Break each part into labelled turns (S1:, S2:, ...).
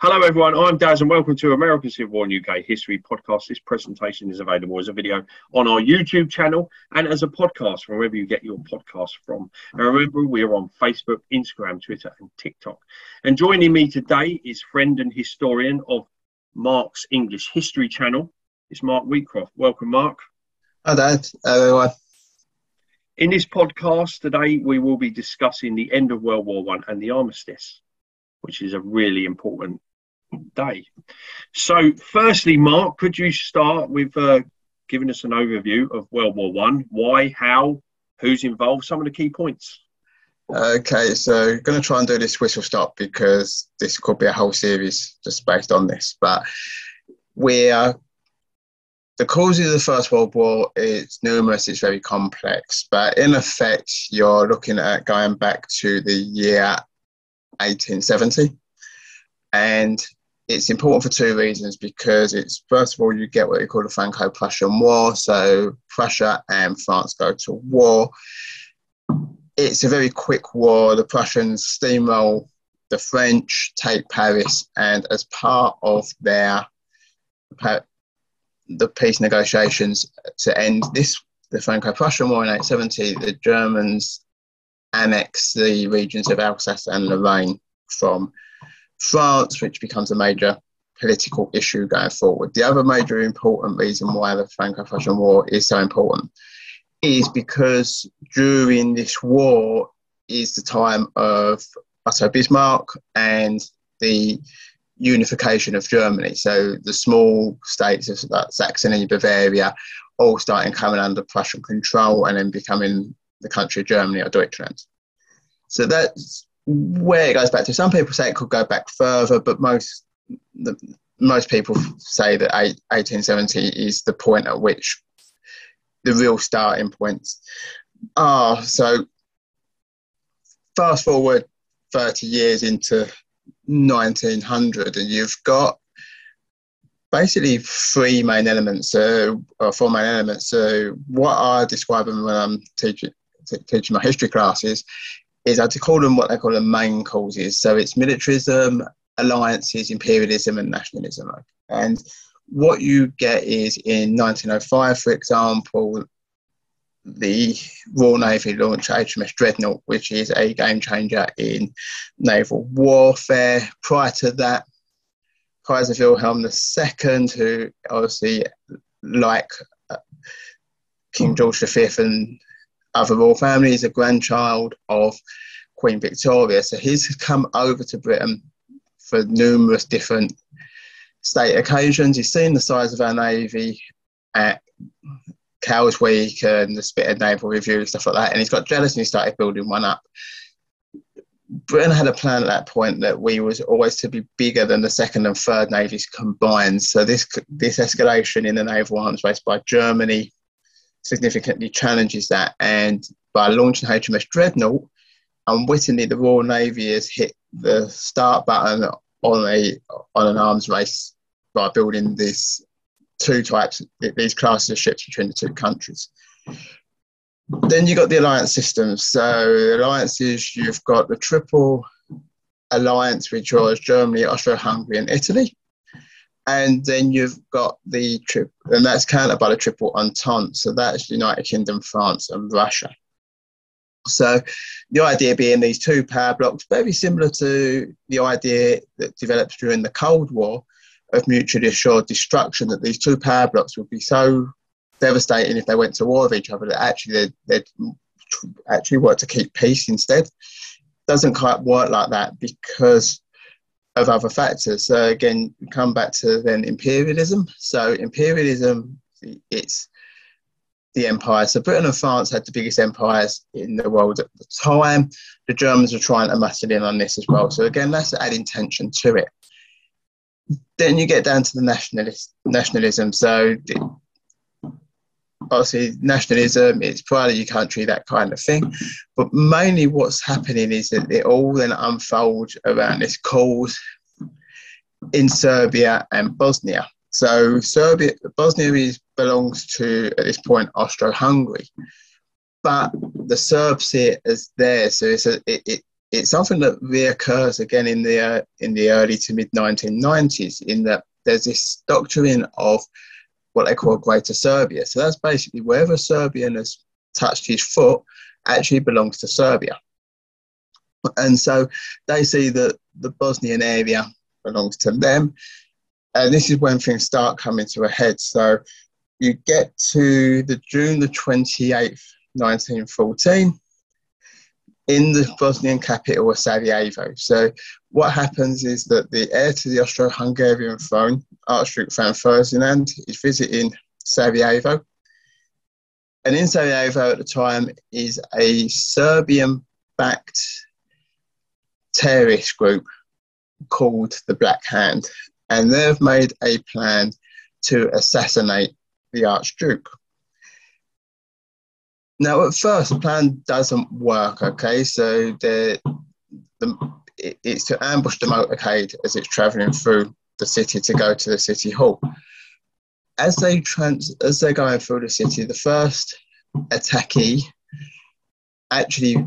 S1: Hello, everyone. I'm Daz, and welcome to American Civil War and UK History podcast. This presentation is available as a video on our YouTube channel and as a podcast from wherever you get your podcast from. And remember, we are on Facebook, Instagram, Twitter, and TikTok. And joining me today is friend and historian of Mark's English History channel. It's Mark Wheatcroft. Welcome, Mark.
S2: Hi, Daz. Everyone.
S1: In this podcast today, we will be discussing the end of World War One and the armistice, which is a really important day. So, firstly, Mark, could you start with uh, giving us an overview of World War One? Why, how, who's involved, some of the key points?
S2: Okay, so going to try and do this whistle stop because this could be a whole series just based on this. But we are the causes of the First World War is numerous, it's very complex, but in effect, you're looking at going back to the year 1870. And it's important for two reasons because it's first of all you get what you call the Franco-Prussian War, so Prussia and France go to war. It's a very quick war. The Prussians steamroll the French, take Paris, and as part of their the peace negotiations to end this the Franco-Prussian War in 1870, the Germans annex the regions of Alsace and Lorraine from France, which becomes a major political issue going forward. The other major important reason why the Franco Prussian War is so important is because during this war is the time of Otto Bismarck and the unification of Germany. So the small states of Saxony, Bavaria, all starting coming under Prussian control and then becoming the country of Germany or Deutschland. So that's where it goes back to. Some people say it could go back further, but most the, most people say that 1870 is the point at which the real starting points are. So fast forward 30 years into 1900, and you've got basically three main elements, uh, or four main elements. So what I describe them when I'm teaching teaching my history classes is I'd call them what they call the main causes. So it's militarism, alliances, imperialism, and nationalism. And what you get is in 1905, for example, the Royal Navy launched HMS Dreadnought, which is a game changer in naval warfare. Prior to that, Kaiser Wilhelm II, who obviously, like uh, King George V and other royal families, a grandchild of Queen Victoria. So he's come over to Britain for numerous different state occasions. He's seen the size of our navy at Cowes Week and the Spit Spithead Naval Review and stuff like that, and he's got jealous and he started building one up. Britain had a plan at that point that we was always to be bigger than the second and third navies combined. So this this escalation in the naval arms race by Germany significantly challenges that. And by launching HMS Dreadnought, unwittingly the Royal Navy has hit the start button on a on an arms race by building this two types these classes of ships between the two countries. Then you've got the alliance systems. So alliances, you've got the triple alliance, which was Germany, Austria-Hungary, and Italy and then you've got the trip, and that's countered by the triple entente. So that's United Kingdom, France, and Russia. So the idea being these two power blocks, very similar to the idea that developed during the Cold War of mutually assured destruction, that these two power blocks would be so devastating if they went to war with each other that actually they'd, they'd actually work to keep peace instead. Doesn't quite work like that because of other factors. So again, come back to then imperialism. So imperialism, it's the empire. So Britain and France had the biggest empires in the world at the time. The Germans were trying to muscle in on this as well. So again, that's adding tension to it. Then you get down to the nationalist nationalism. So obviously nationalism, it's pride of your country, that kind of thing. But mainly what's happening is that it all then unfolds around this cause in Serbia and Bosnia. So Serbia, Bosnia is, belongs to, at this point, Austro-Hungary. But the Serbs see it as theirs, so it's a, it, it, it's something that reoccurs again in the uh, in the early to mid 1990s. In that there's this doctrine of what they call Greater Serbia. So that's basically wherever a Serbian has touched his foot actually belongs to Serbia. And so they see that the Bosnian area belongs to them. And this is when things start coming to a head. So you get to the June the 28th, 1914 in the Bosnian capital of Sarajevo. So what happens is that the heir to the Austro-Hungarian throne, Archduke Franz Ferdinand, is visiting Sarajevo. And in Sarajevo at the time is a Serbian-backed terrorist group called the Black Hand. And they've made a plan to assassinate the Archduke. Now, at first, the plan doesn't work. Okay, so the, the it's to ambush the motorcade as it's travelling through the city to go to the city hall. As they trans as they're going through the city, the first attackee actually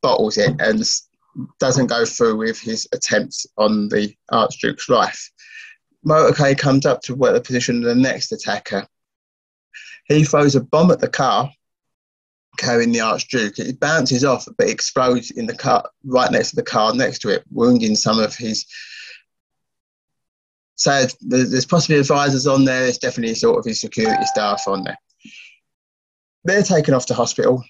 S2: bottles it and doesn't go through with his attempts on the Archduke's life. Motorcade comes up to where the position of the next attacker he throws a bomb at the car carrying the Archduke. It bounces off, but explodes in the car right next to the car next to it, wounding some of his. So there's possibly advisors on there. There's definitely sort of his security staff on there. They're taken off to hospital.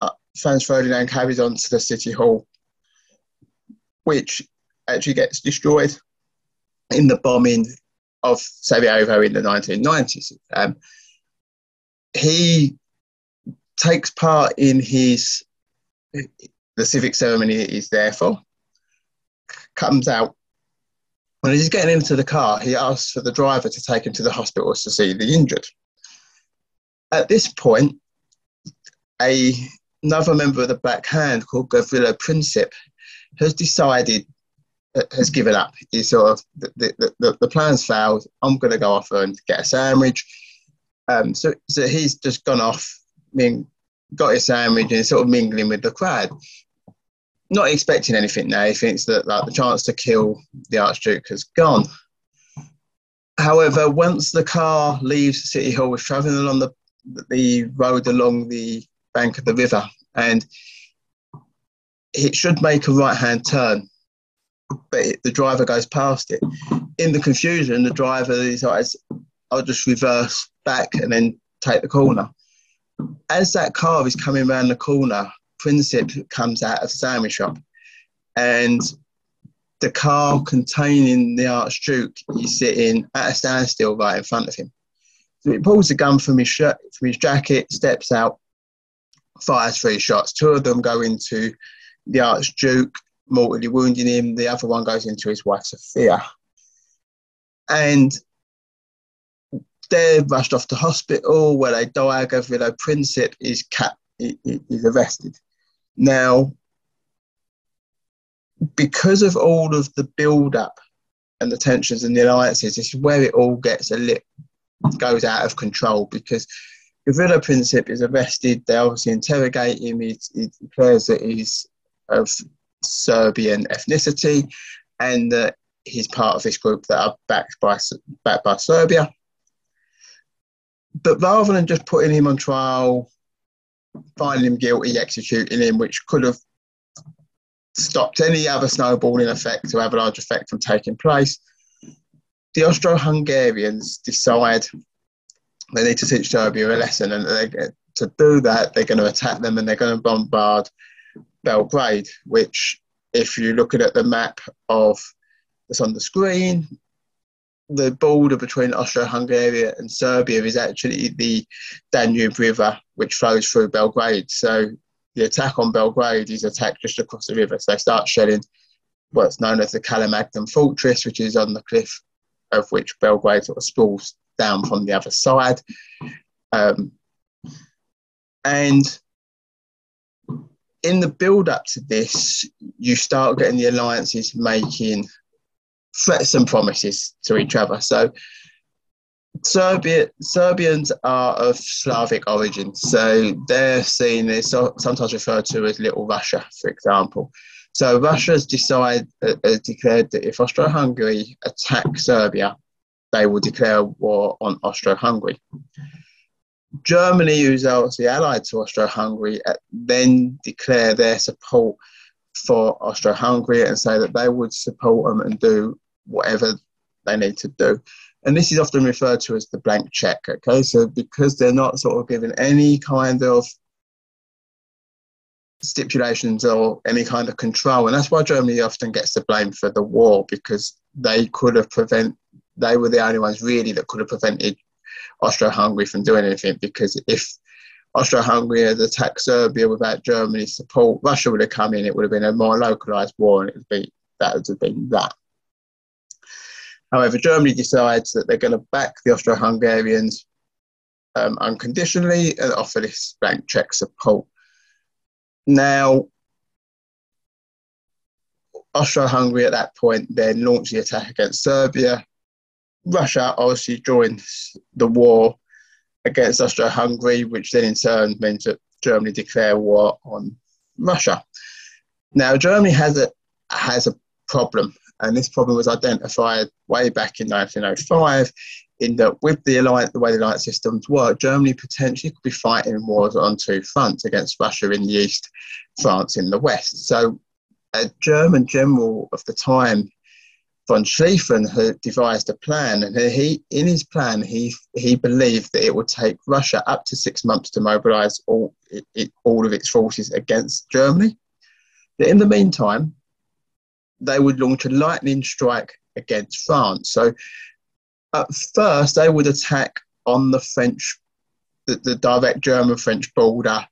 S2: Uh, Franz Ferdinand carries on to the city hall, which actually gets destroyed in the bombing of Sarajevo in the 1990s. Um, he takes part in his the civic ceremony that he's there for, comes out. When he's getting into the car, he asks for the driver to take him to the hospitals to see the injured. At this point, a, another member of the Black Hand called Gavrilo Princip has decided, has given up. He's sort of, the, the, the, the plan's failed. I'm going to go off and get a sandwich um, so, so he's just gone off, Mean, got his sandwich and sort of mingling with the crowd. Not expecting anything now. He thinks that like the chance to kill the Archduke has gone. However, once the car leaves City Hall, was travelling along the the road along the bank of the river, and it should make a right hand turn, but it, the driver goes past it. In the confusion, the driver decides, "I'll just reverse back and then take the corner. As that car is coming around the corner, Princip comes out of the sandwich shop and the car containing the Archduke is sitting at a standstill right in front of him. So he pulls the gun from his shirt, from his jacket, steps out, fires three shots. Two of them go into the Archduke, mortally wounding him. The other one goes into his wife Sophia. And they're rushed off to hospital where they die. Gavrilo Princip is cap is arrested. Now, because of all of the build-up and the tensions and the alliances, this is where it all gets a lit goes out of control because Gavrilo Princip is arrested. They obviously interrogate him. He, he declares that he's of Serbian ethnicity and that he's part of this group that are backed by backed by Serbia but rather than just putting him on trial, finding him guilty, executing him, which could have stopped any other snowballing effect or have a large effect from taking place, the Austro-Hungarians decide they need to teach Serbia a lesson, and they, to do that, they're going to attack them and they're going to bombard Belgrade, which, if you look at the map of that's on the screen, the border between Austro-Hungary and Serbia is actually the Danube River, which flows through Belgrade. So the attack on Belgrade is attacked just across the river. So they start shelling what's known as the Kalemegdan Fortress, which is on the cliff of which Belgrade sort of sprawls down from the other side. Um, and in the build up to this, you start getting the alliances making threats and promises to each other. So Serbia, Serbians are of Slavic origin, so they're seen as sometimes referred to as Little Russia, for example. So Russia has decided, uh, uh, declared that if Austro-Hungary attack Serbia, they will declare war on Austro-Hungary. Germany, who's obviously allied to Austro-Hungary, uh, then declare their support for Austro-Hungary and say that they would support them and do whatever they need to do. And this is often referred to as the blank check. Okay, so because they're not sort of given any kind of stipulations or any kind of control, and that's why Germany often gets the blame for the war because they could have prevent. They were the only ones really that could have prevented Austro-Hungary from doing anything. Because if Austro-Hungary had attacked Serbia without Germany's support, Russia would have come in. It would have been a more localized war, and it would be that would have been that. However, Germany decides that they're going to back the Austro Hungarians um, unconditionally and offer this blank check support. Now, Austro Hungary at that point then launched the attack against Serbia. Russia obviously joins the war against Austro Hungary, which then in turn means that Germany declare war on Russia. Now, Germany has a, has a problem and this problem was identified way back in 1905 in that with the alliance, the way the alliance systems work, Germany potentially could be fighting wars on two fronts against Russia in the east, France in the west. So a German general of the time, von Schlieffen, had devised a plan, and he, in his plan, he he believed that it would take Russia up to six months to mobilise all it, all of its forces against Germany. But in the meantime, they would launch a lightning strike against France. So at first, they would attack on the French, the, the direct German French border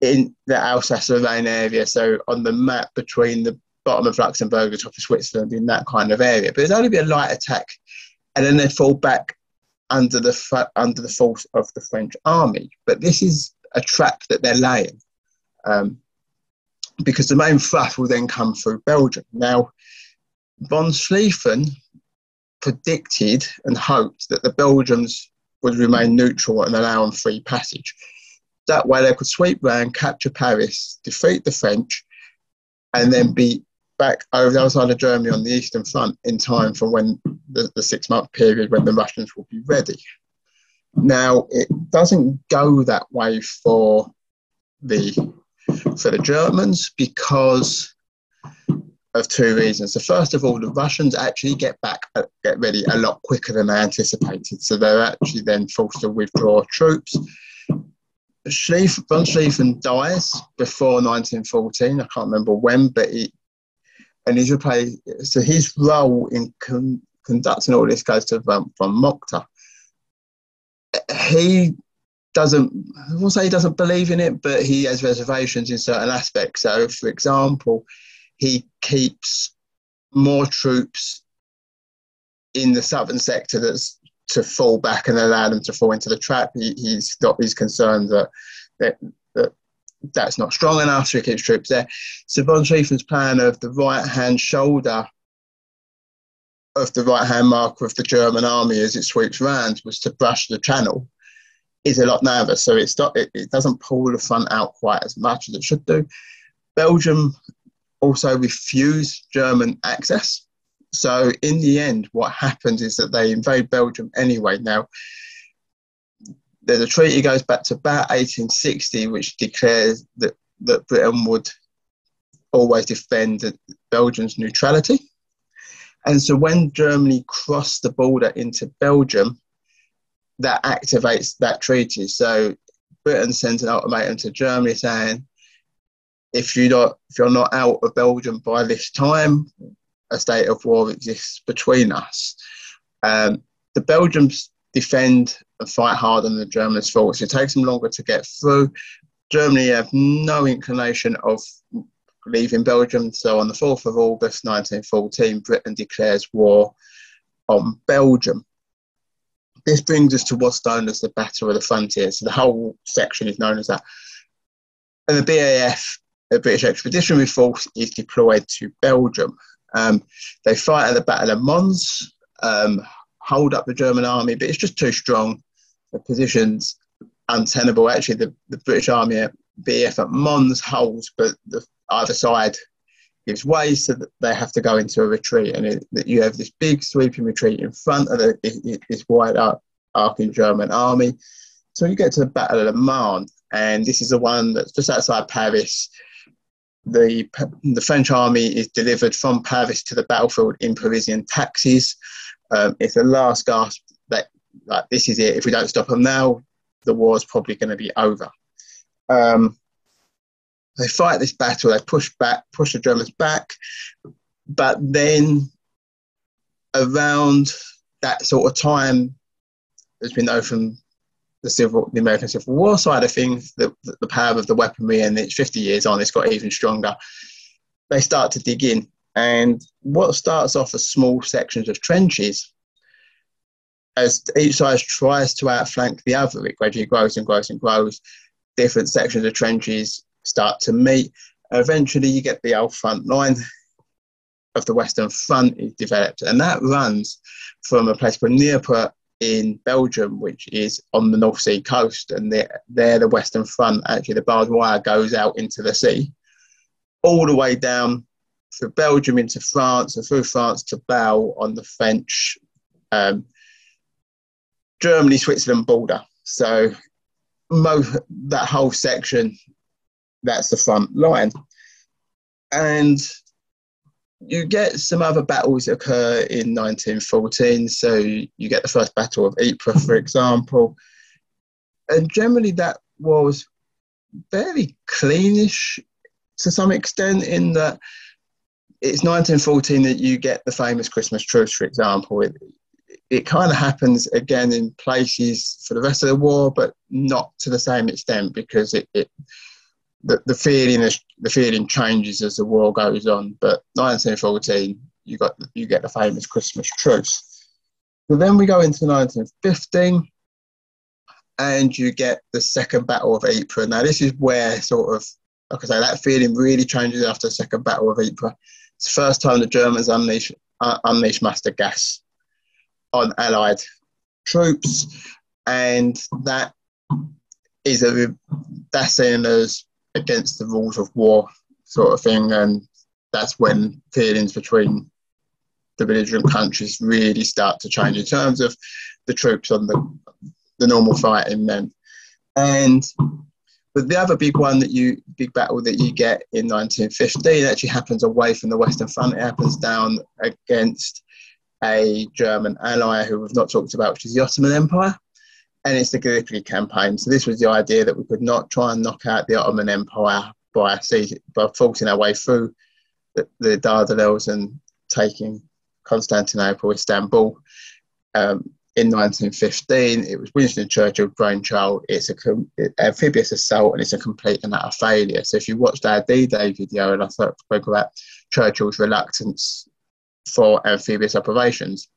S2: in the Alsace-Lorraine area. So on the map between the bottom of Luxembourg, the top of Switzerland, in that kind of area. But it'd only be a light attack, and then they'd fall back under the under the force of the French army. But this is a trap that they're laying. Um, because the main thrust will then come through Belgium. Now, von Schlieffen predicted and hoped that the Belgians would remain neutral and allow them free passage. That way, they could sweep round, capture Paris, defeat the French, and then be back over the other side of Germany on the Eastern Front in time for when the, the six month period when the Russians will be ready. Now, it doesn't go that way for the for the Germans because of two reasons. So first of all, the Russians actually get back, uh, get ready a lot quicker than they anticipated. So they're actually then forced to withdraw troops. Schlief, von Schlieffen dies before 1914. I can't remember when, but he and he's replaced. So his role in con, conducting all this goes to von, von Moltke. He doesn't I won't say he doesn't believe in it, but he has reservations in certain aspects. So, for example, he keeps more troops in the southern sector that's to fall back and allow them to fall into the trap. He, he's got these concerns that, that, that that's not strong enough, so he keeps troops there. So von Schlieffen's plan of the right hand shoulder of the right hand marker of the German army as it sweeps round was to brush the channel is a lot nervous, so it's not, it, it doesn't pull the front out quite as much as it should do. Belgium also refused German access. So in the end, what happens is that they invade Belgium anyway. Now, there's a treaty goes back to about 1860, which declares that, that Britain would always defend Belgium's neutrality. And so when Germany crossed the border into Belgium, that activates that treaty. So Britain sends an ultimatum to Germany saying, if you not if you're not out of Belgium by this time, a state of war exists between us. Um, the Belgians defend and fight harder than the Germans. So it takes them longer to get through. Germany have no inclination of leaving Belgium. So on the 4th of August 1914, Britain declares war on Belgium this brings us to what's known as the Battle of the Frontier. So the whole section is known as that. And the BEF, the British Expeditionary Force, is deployed to Belgium. Um, they fight at the Battle of Mons. Um, hold up the German army, but it's just too strong. The position's untenable. Actually, the, the British army at BEF at Mons holds, but the either side gives way so that they have to go into a retreat. And it, that you have this big sweeping retreat in front of the, this wide arcing German army. So you get to the Battle of the Marne, and this is the one that's just outside Paris. The, the French army is delivered from Paris to the battlefield in Parisian taxis. Um, it's the last gasp that like this is it. If we don't stop them now, the war's probably going to be over. Um, they fight this battle, they push back, push the Germans back, but then around that sort of time, as we know from the civil, the American Civil War side of things, the, the power of the weaponry, and it's 50 years on, it's got even stronger. They start to dig in, and what starts off as small sections of trenches, as each side tries to outflank the other, it gradually grows and grows and grows. Different sections of trenches start to meet. Eventually, you get the old front line of the Western Front is developed, and that runs from a place called Nieuport in Belgium, which is on the North Sea coast, and there, the Western Front, actually the barbed wire goes out into the sea, all the way down through Belgium into France, and through France to Bâle on the French, um, Germany, Switzerland border. So most, that whole section that's the front line. And you get some other battles occur in 1914. So you get the first Battle of Ypres, for example. And generally, that was very cleanish to some extent, in that it's 1914 that you get the famous Christmas truce, for example. It, it kind of happens again in places for the rest of the war, but not to the same extent because it, it the, the feeling is, the feeling changes as the war goes on. But 1914, you got you get the famous Christmas truce. So then we go into 1915, and you get the second Battle of Ypres. Now this is where sort of, like I say, that feeling really changes after the second Battle of Ypres. It's the first time the Germans unleash uh, unleash mustard gas on Allied troops, and that is a that's seen as against the rules of war sort of thing and that's when feelings between the belligerent countries really start to change in terms of the troops on the the normal fighting men. And but the other big one that you big battle that you get in 1915 actually happens away from the western front. It happens down against a german ally who we've not talked about which is the ottoman empire and it's the Gallipoli campaign. So this was the idea that we could not try and knock out the Ottoman Empire by by forcing our way through the, the Dardanelles and taking Constantinople, Istanbul. Um, in 1915, it was Winston Churchill's brainchild. It's a com- amphibious assault and it's a complete and utter failure. So if you watched our D-Day video and I spoke about Churchill's reluctance for amphibious operations,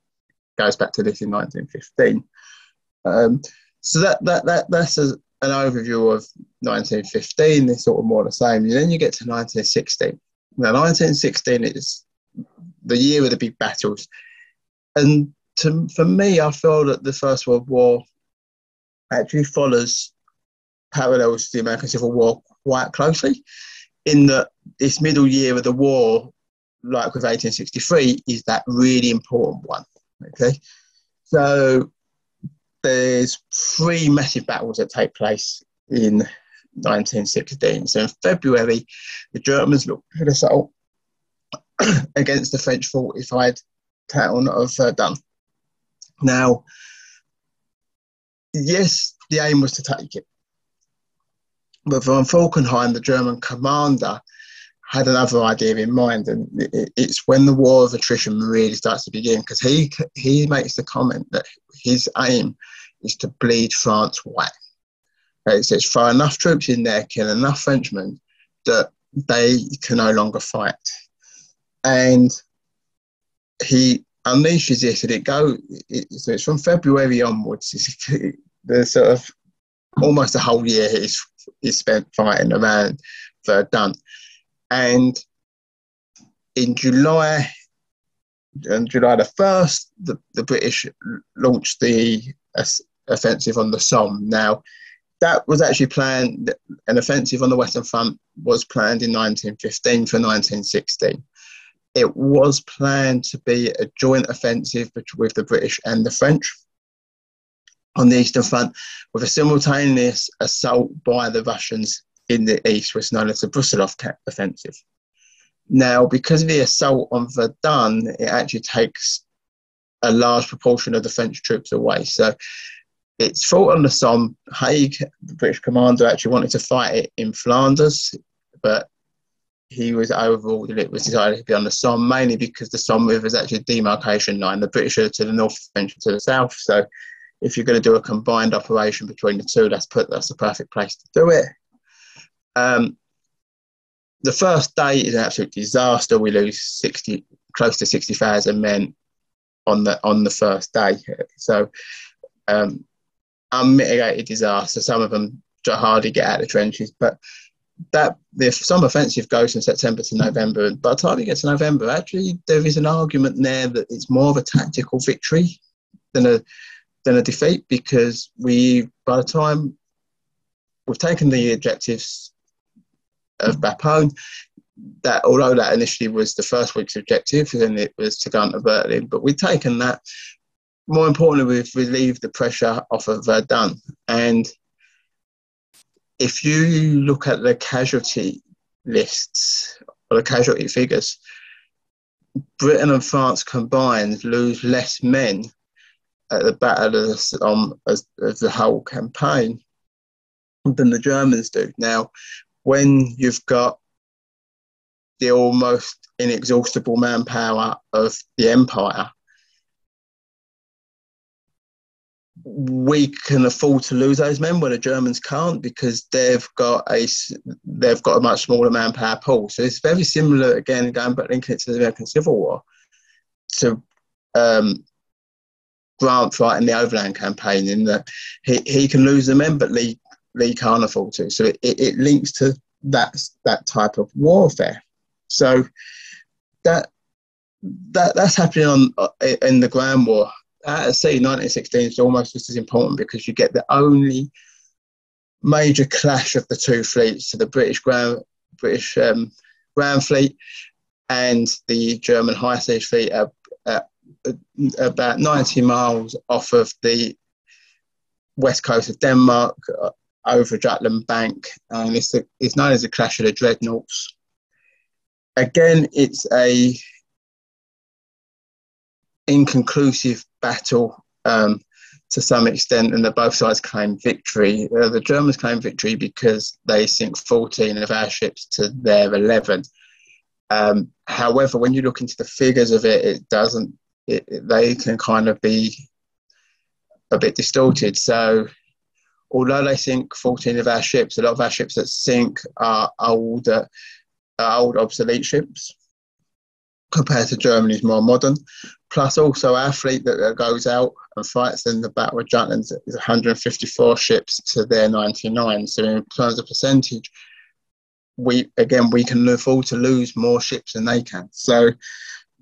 S2: goes back to this in 1915. Um, so that, that, that that's a, an overview of 1915. It's sort of more the same. And then you get to 1916. Now, 1916 is the year of the big battles. And to, for me, I feel that the First World War actually follows parallels to the American Civil War quite closely, in that this middle year of the war, like with 1863, is that really important one. Okay, so there's three massive battles that take place in 1916. So in February, the Germans looked at assault against the French fortified town of uh, Verdun. Now, yes, the aim was to take it. But von Falkenhayn, the German commander, had another idea in mind, and it's when the war of attrition really starts to begin because he he makes the comment that his aim is to bleed France white. It says throw enough troops in there, kill enough Frenchmen that they can no longer fight, and he unleashes this, and it go. It, so it's from February onwards. The sort of almost a whole year he's, he's spent fighting around Verdun and in July, on July the 1st, the, the British launched the offensive on the Somme. Now, that was actually planned, an offensive on the Western Front was planned in 1915 for 1916. It was planned to be a joint offensive with the British and the French on the Eastern Front, with a simultaneous assault by the Russians in the east, was known as the Brusilov offensive. Now, because of the assault on Verdun, it actually takes a large proportion of the French troops away. So it's fought on the Somme. Haig, the British commander, actually wanted to fight it in Flanders, but he was overruled and it was decided to be on the Somme, mainly because the Somme River is actually a demarcation line. The British are to the north, French to the south. So if you're going to do a combined operation between the two, that's put that's the perfect place to do it. Um, the first day is an absolute disaster. We lose sixty, close to sixty thousand men on the on the first day. So, um, unmitigated disaster. Some of them hardly get out of the trenches, but that the some offensive goes from September to November. And by the time you get to November, actually there is an argument there that it's more of a tactical victory than a than a defeat because we by the time we've taken the objectives of Bapaume, that although that initially was the first week's objective, then it was to go into Berlin, but we've taken that. More importantly, we've relieved the pressure off of Verdun. And if you look at the casualty lists or the casualty figures, Britain and France combined lose less men at the Battle of the, um, as, as the whole campaign than the Germans do. Now, when you've got the almost inexhaustible manpower of the empire, we can afford to lose those men where the Germans can't because they've got a they've got a much smaller manpower pool. So it's very similar again, going back linking it to the American Civil War, to um, Grant fighting the Overland campaign in that he, he can lose the men, but Lee Lee can't afford to. So it, it, it links to that that type of warfare. So that that that's happening on uh, in the Grand War. At sea, 1916 is almost just as important because you get the only major clash of the two fleets, so the British Grand British um, Grand Fleet and the German High Seas Fleet at, at, at about 90 miles off of the west coast of Denmark, over Jutland Bank, and it's, a, it's known as the Clash of the Dreadnoughts. Again, it's a inconclusive battle um, to some extent, and that both sides claim victory. Uh, the Germans claim victory because they sink 14 of our ships to their 11. Um, however, when you look into the figures of it, it doesn't. It, they can kind of be a bit distorted. So although they sink 14 of our ships, a lot of our ships that sink are old, uh, old obsolete ships compared to Germany's more modern. Plus, also our fleet that goes out and fights in the Battle of Jutland is 154 ships to their 99. So, in terms of percentage, we again we can afford to lose more ships than they can. So,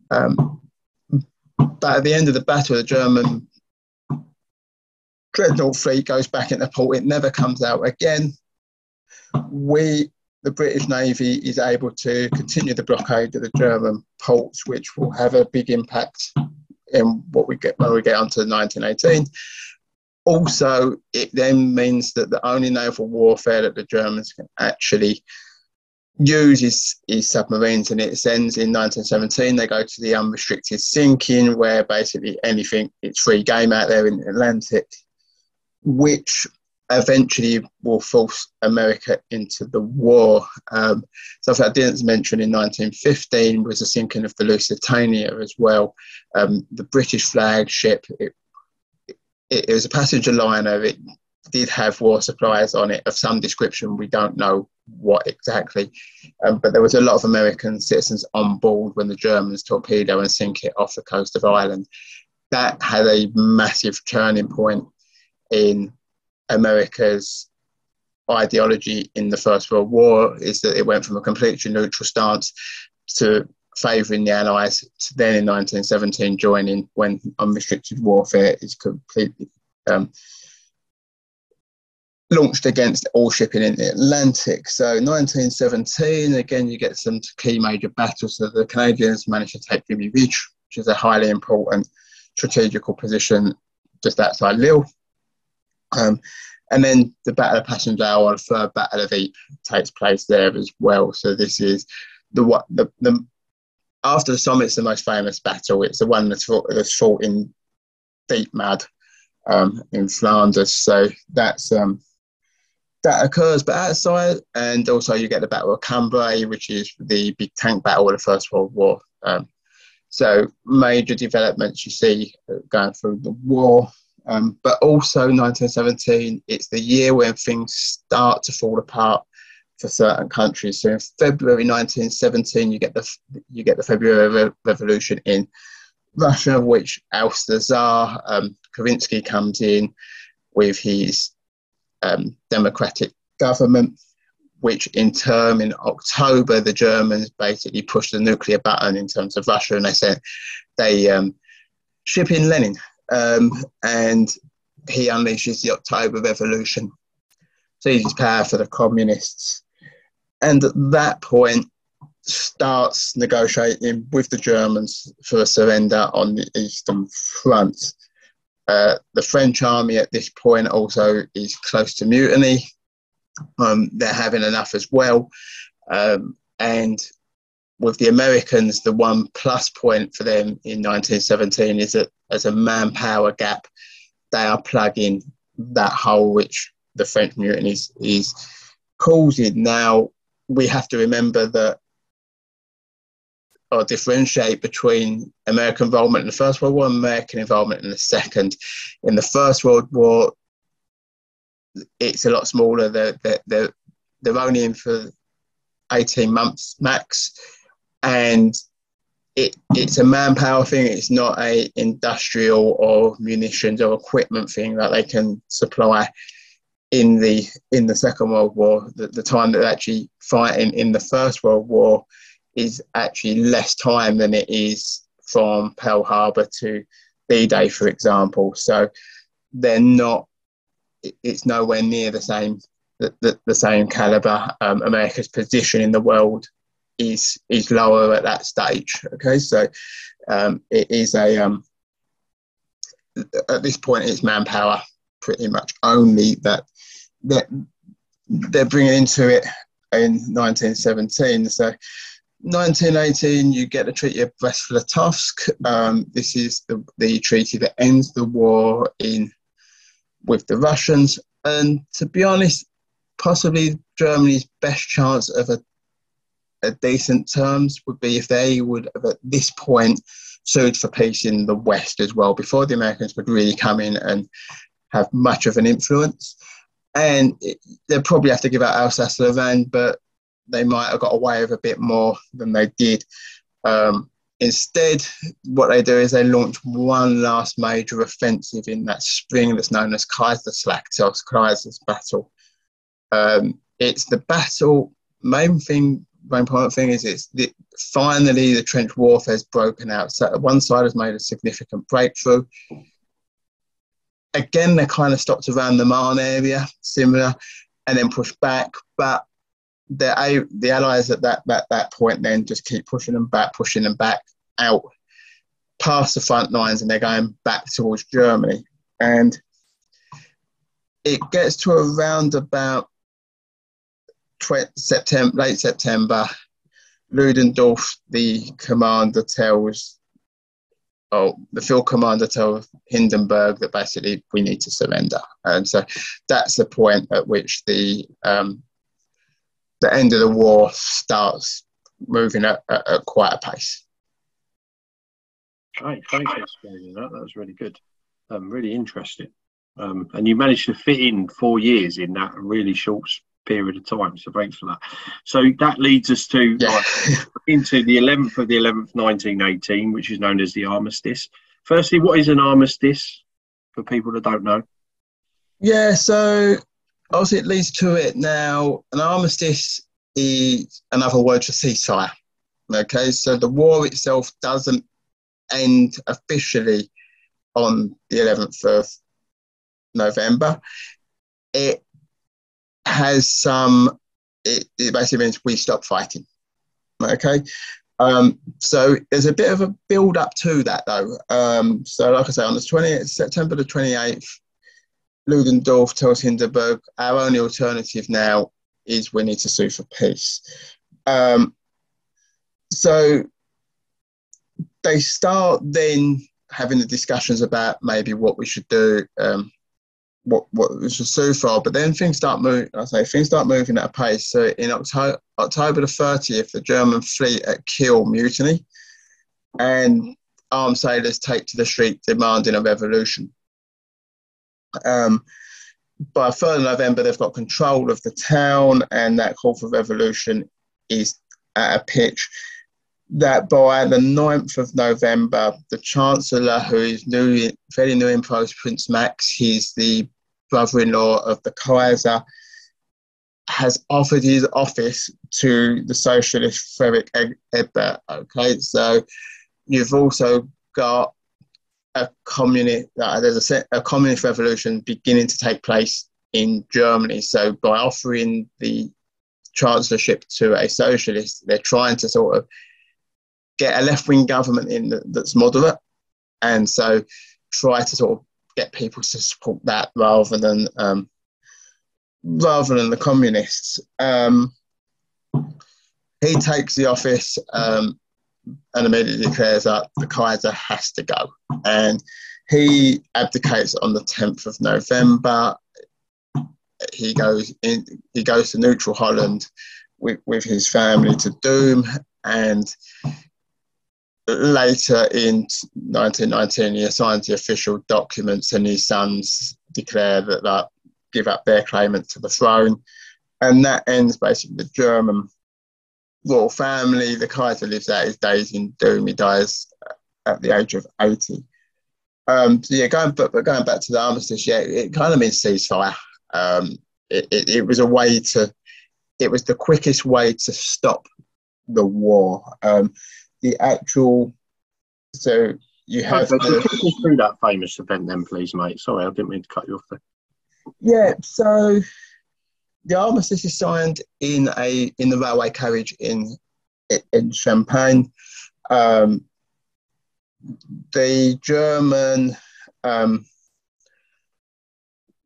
S2: um, but at the end of the battle, the German dreadnought fleet goes back into port. It never comes out again. We, the British Navy, is able to continue the blockade of the German ports, which will have a big impact in what we get when we get onto 1918. Also, it then means that the only naval warfare that the Germans can actually use is, is submarines, and it ends in 1917. They go to the unrestricted sinking, where basically anything, it's free game out there in the Atlantic which eventually will force America into the war. Um, something I didn't mention in 1915 was the sinking of the Lusitania as well. Um, the British flagship, it, it, it, was a passenger liner. It did have war supplies on it of some description. We don't know what exactly, um, but there was a lot of American citizens on board when the Germans torpedo and sink it off the coast of Ireland. That had a massive turning point in America's ideology in the First World War is that it went from a completely neutral stance to favouring the Allies. Then in 1917, joining when unrestricted warfare is completely um, launched against all shipping in the Atlantic. So 1917, again, you get some key major battles. So the Canadians managed to take Vimy Ridge, which is a highly important strategical position just outside Lille. Um, and then the Battle of Passchendaele or the Third Battle of Ypres takes place there as well. So this is the what the, the after the Somme, it's the most famous battle. It's the one that's fought, that's fought in deep mud um, in Flanders. So that's um, that occurs. But outside, and also you get the Battle of Cambrai, which is the big tank battle of the First World War. Um, so major developments you see going through the war. Um, but also 1917, it's the year when things start to fall apart for certain countries. So in February 1917, you get the you get the February Re- Revolution in Russia, which ousted the Tsar. Um, Kerensky comes in with his um, democratic government, which in turn in October the Germans basically pushed the nuclear button in terms of Russia, and they said they um, ship in Lenin, um, and he unleashes the October Revolution, seizes power for the communists, and at that point starts negotiating with the Germans for a surrender on the Eastern Front. Uh, the French army at this point also is close to mutiny. Um, they're having enough as well. Um, and with the Americans, the one plus point for them in 1917 is that as a manpower gap, they are plugging that hole which the French mutiny is, is causing. Now, we have to remember that or differentiate between American involvement in the First World War and American involvement in the Second. In the First World War, it's a lot smaller. They're, they're, they're, they're only in for 18 months max. And it, it's a manpower thing. It's not a industrial or munitions or equipment thing that they can supply in the in the Second World War, the, the time that they're actually fighting in the First World War is actually less time than it is from Pearl Harbor to D-Day, for example. So they're not. It's nowhere near the same the, the, the same caliber. Um, America's position in the world is is lower at that stage. Okay, so um, it is a um, at this point it's manpower pretty much only that that they're bringing into it in 1917. So 1918, you get the Treaty of Brest-Litovsk. Um, this is the, the treaty that ends the war in with the Russians. And to be honest, possibly Germany's best chance of a, a decent terms would be if they would have at this point sued for peace in the West as well, before the Americans would really come in and have much of an influence and it, they'll probably have to give out Alsace-Lorraine, but they might have got away with a bit more than they did. Um, instead, what they do is they launch one last major offensive in that spring that's known as Kaiserschlacht, so Kaiser's battle. Um, it's the battle. Main thing, main important thing is it's the, finally the trench warfare has broken out. So one side has made a significant breakthrough again, they kind of stopped around the Marne area, similar, and then pushed back. But the the Allies at that, that that point then just keep pushing them back, pushing them back out past the front lines, and they're going back towards Germany. And it gets to around about 20, September, late September. Ludendorff, the commander, tells oh, the field commander tells Hindenburg that basically we need to surrender. And so that's the point at which the um, the end of the war starts moving at, at, at quite a pace.
S1: Great, thanks for explaining that. That was really good. Um, really interesting. Um, and you managed to fit in four years in that really short period of time. So thanks for that. So that leads us to yeah. into the 11th of the 11th, 1918, which is known as the armistice. Firstly, what is an armistice for people that don't know?
S2: Yeah, so obviously it leads to it now. An armistice is another word for ceasefire. Okay, so the war itself doesn't end officially on the 11th of November. It has some, it, it basically means we stop fighting. Okay, um, so there's a bit of a build up to that though. Um, so, like I say, on the 20th, September the 28th, Ludendorff tells Hindenburg, our only alternative now is we need to sue for peace. Um, so they start then having the discussions about maybe what we should do, um, what what should sue for. But then things start moving. I say things start moving at a pace. So in October, October the thirtieth, the German fleet at Kiel mutiny, and armed sailors take to the street demanding a revolution. Um, by 3rd November, they've got control of the town, and that call for revolution is at a pitch that by the 9th of November, the Chancellor, who is new, very new in post, Prince Max, he's the brother in law of the Kaiser, has offered his office to the socialist Frederick Ebert. Okay, so you've also got a communist, uh, there's a, a communist revolution beginning to take place in Germany. So by offering the chancellorship to a socialist, they're trying to sort of get a left wing government in that's moderate, and so try to sort of get people to support that rather than um, rather than the communists. Um, he takes the office um, and immediately declares that the Kaiser has to go, and he abdicates on the 10th of November. He goes in. He goes to neutral Holland with, with his family to Doorn, and later in 1919, he signs the official documents, and his sons declare that, that give up their claimant to the throne, and that ends basically the German royal family. The Kaiser lives out his days in Doorn. He dies at the age of 80. Um, so yeah, going but, but going back to the armistice, yeah, it kind of means ceasefire. Um, it, it, it was a way to, it was the quickest way to stop the war. Um, the actual. So you have.
S1: Okay, the, through that famous event, then, please, mate. Sorry, I didn't mean to cut you off there.
S2: Yeah, so the armistice is signed in a in the railway carriage in in Compiègne. Um, the German um,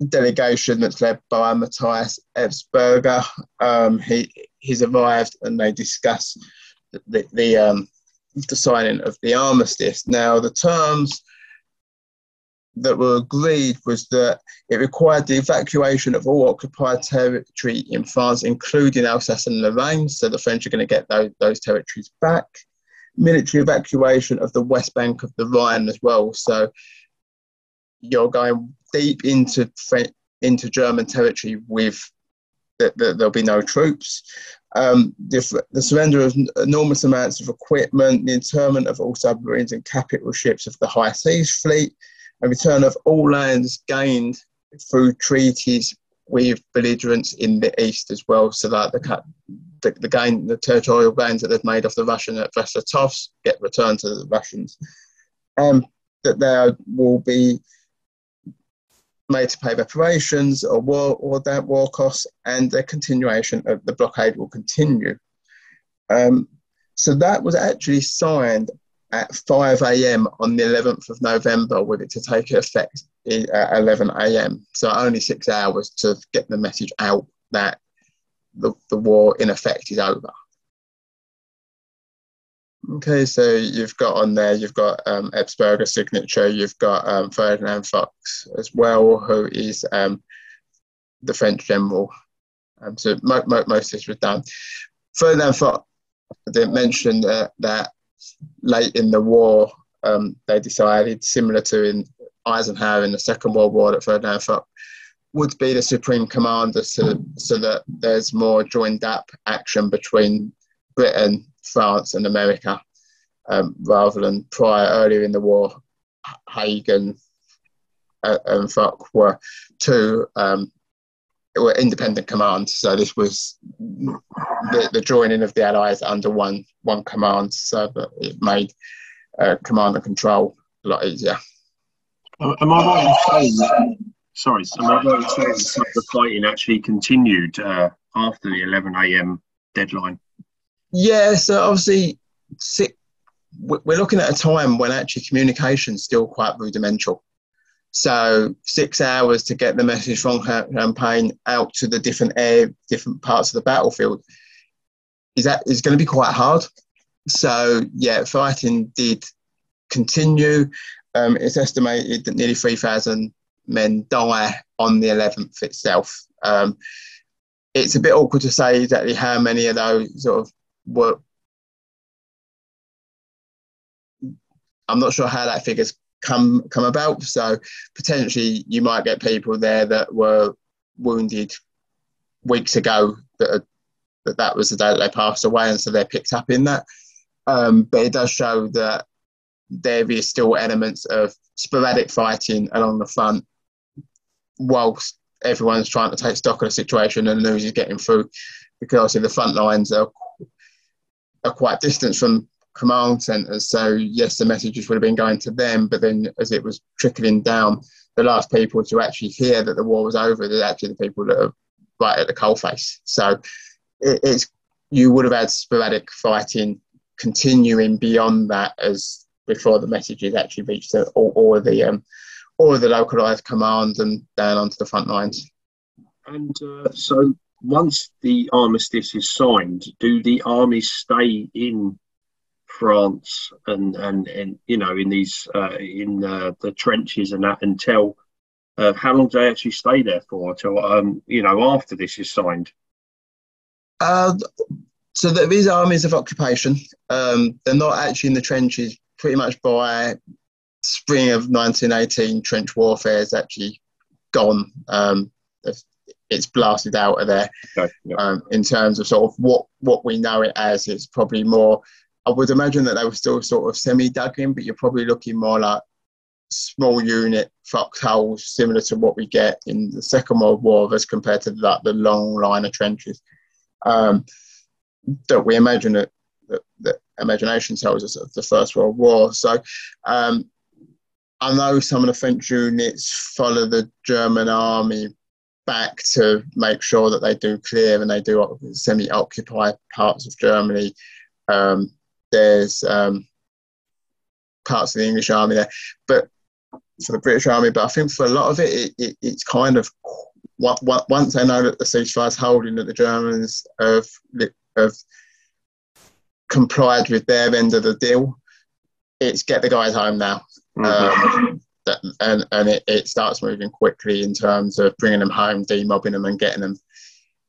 S2: delegation that's led by Matthias Erzberger, um, he he's arrived and they discuss the the, um, the signing of the armistice. Now, the terms that were agreed was that it required the evacuation of all occupied territory in France, including Alsace and Lorraine. So the French are going to get those, those territories back. Military evacuation of the west bank of the Rhine as well. So you're going deep into into German territory with that, there'll be no troops um, the, the, surrender of enormous amounts of equipment, the internment of all submarines and capital ships of the High Seas Fleet, and return of all lands gained through treaties with belligerents in the east as well, so that the, the, the gain, the territorial gains that they've made off the Russian at Brest-Litovsk get returned to the Russians. Um, that there will be made to pay reparations or war or that war costs, and the continuation of the blockade will continue. Um, so that was actually signed at 5 a.m. on the 11th of November, with it to take effect at 11 a.m. So only six hours to get the message out that the, the war in effect is over. Okay, so you've got on there, you've got um, Erzberger's signature, you've got um, Ferdinand Foch as well, who is um, the French general. Um, so mo- mo- most of this was done. Ferdinand Foch didn't mention that, late in the war, um, they decided, similar to in Eisenhower in the Second World War, that Ferdinand Foch would be the supreme commander so, so that there's more joined up action between Britain France and America, um, rather than prior earlier in the war, Haig and, uh, and Foch were two um, were independent commands. So this was the, the joining of the Allies under one one command, so that it made uh, command and control a lot easier.
S1: Am I right in saying? Sorry, am I right in saying the fighting actually continued uh, after the 11 a.m. deadline?
S2: Yeah, so obviously, we're looking at a time when actually communication is still quite rudimental. So six hours to get the message from Compiègne out to the different air, different parts of the battlefield is that is going to be quite hard. So yeah, fighting did continue. Um, it's estimated that nearly three thousand men die on the 11th itself. Um, it's a bit awkward to say exactly how many of those sort of were. I'm not sure how that figure's come come about. So potentially you might get people there that were wounded weeks ago that that that was the day that they passed away, and so they're picked up in that. Um, but it does show that there is still elements of sporadic fighting along the front, whilst everyone's trying to take stock of the situation and news is getting through, because obviously the front lines are are quite distant from command centres. So yes, the messages would have been going to them, but then as it was trickling down, the last people to actually hear that the war was over are actually the people that are right at the coalface. So it, it's you would have had sporadic fighting continuing beyond that as before the messages actually reached all, all the um, all the localised commands and down onto the front lines.
S1: And uh, so once the armistice is signed, do the armies stay in France and and, and you know in these uh, in uh, the trenches and that until uh, how long do they actually stay there for until um, you know after this is signed?
S2: Uh, so these armies of occupation, um, they're not actually in the trenches pretty much by spring of 1918. Trench warfare is actually gone. Um, it's blasted out of there. Okay, yeah. um, in terms of sort of what what we know it as, it's probably more I would imagine that they were still sort of semi-dug in, but you're probably looking more like small unit foxholes, similar to what we get in the Second World War, as compared to that the long line of trenches um, that we imagine that, that, that, imagination tells us of the First World War. So um, I know some of the French units follow the German army back to make sure that they do clear and they do semi-occupy parts of Germany. Um, there's um, parts of the English army there, but for the British army. But I think for a lot of it, it, it it's kind of once they know that the ceasefire's holding, that the Germans have have complied with their end of the deal. It's get the guys home now. Mm-hmm. Um, that, and and it, it starts moving quickly in terms of bringing them home, demobbing them, and getting them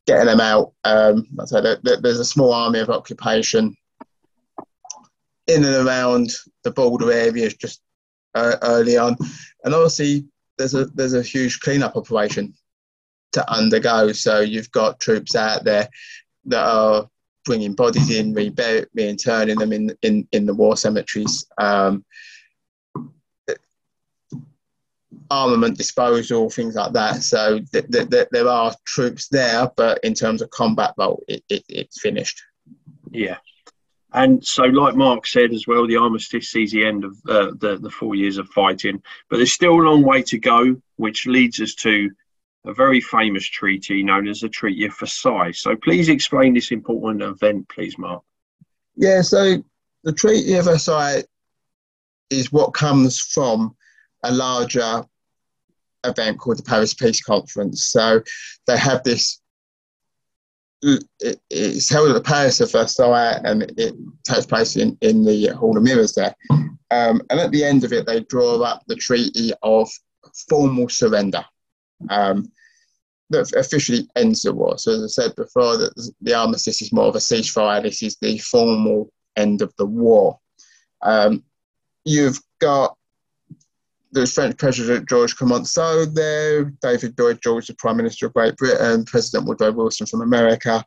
S2: getting them out. Um, so there's a small army of occupation in and around the border areas just uh, early on, and obviously there's a there's a huge cleanup operation to undergo. So you've got troops out there that are bringing bodies in, reinterring them in, in, in the war cemeteries. Um, armament disposal, things like that. So th- th- th- there are troops there, but in terms of combat, well, it, it, it's finished.
S1: Yeah, and so, like Mark said as well, the armistice sees the end of uh, the, the four years of fighting, but there's still a long way to go, which leads us to a very famous treaty known as the Treaty of Versailles. So, please explain this important event, please, Mark.
S2: Yeah, so the Treaty of Versailles is what comes from a larger event called the Paris Peace Conference. So, they have this it's held at the Palace of Versailles and it takes place in, in the Hall of Mirrors there. Um, and at the end of it, they draw up the treaty of formal surrender um, that officially ends the war. So, as I said before, that the armistice is more of a ceasefire. This is the formal end of the war. Um, you've got the French President Georges Clemenceau there, David Lloyd George, the Prime Minister of Great Britain, President Woodrow Wilson from America,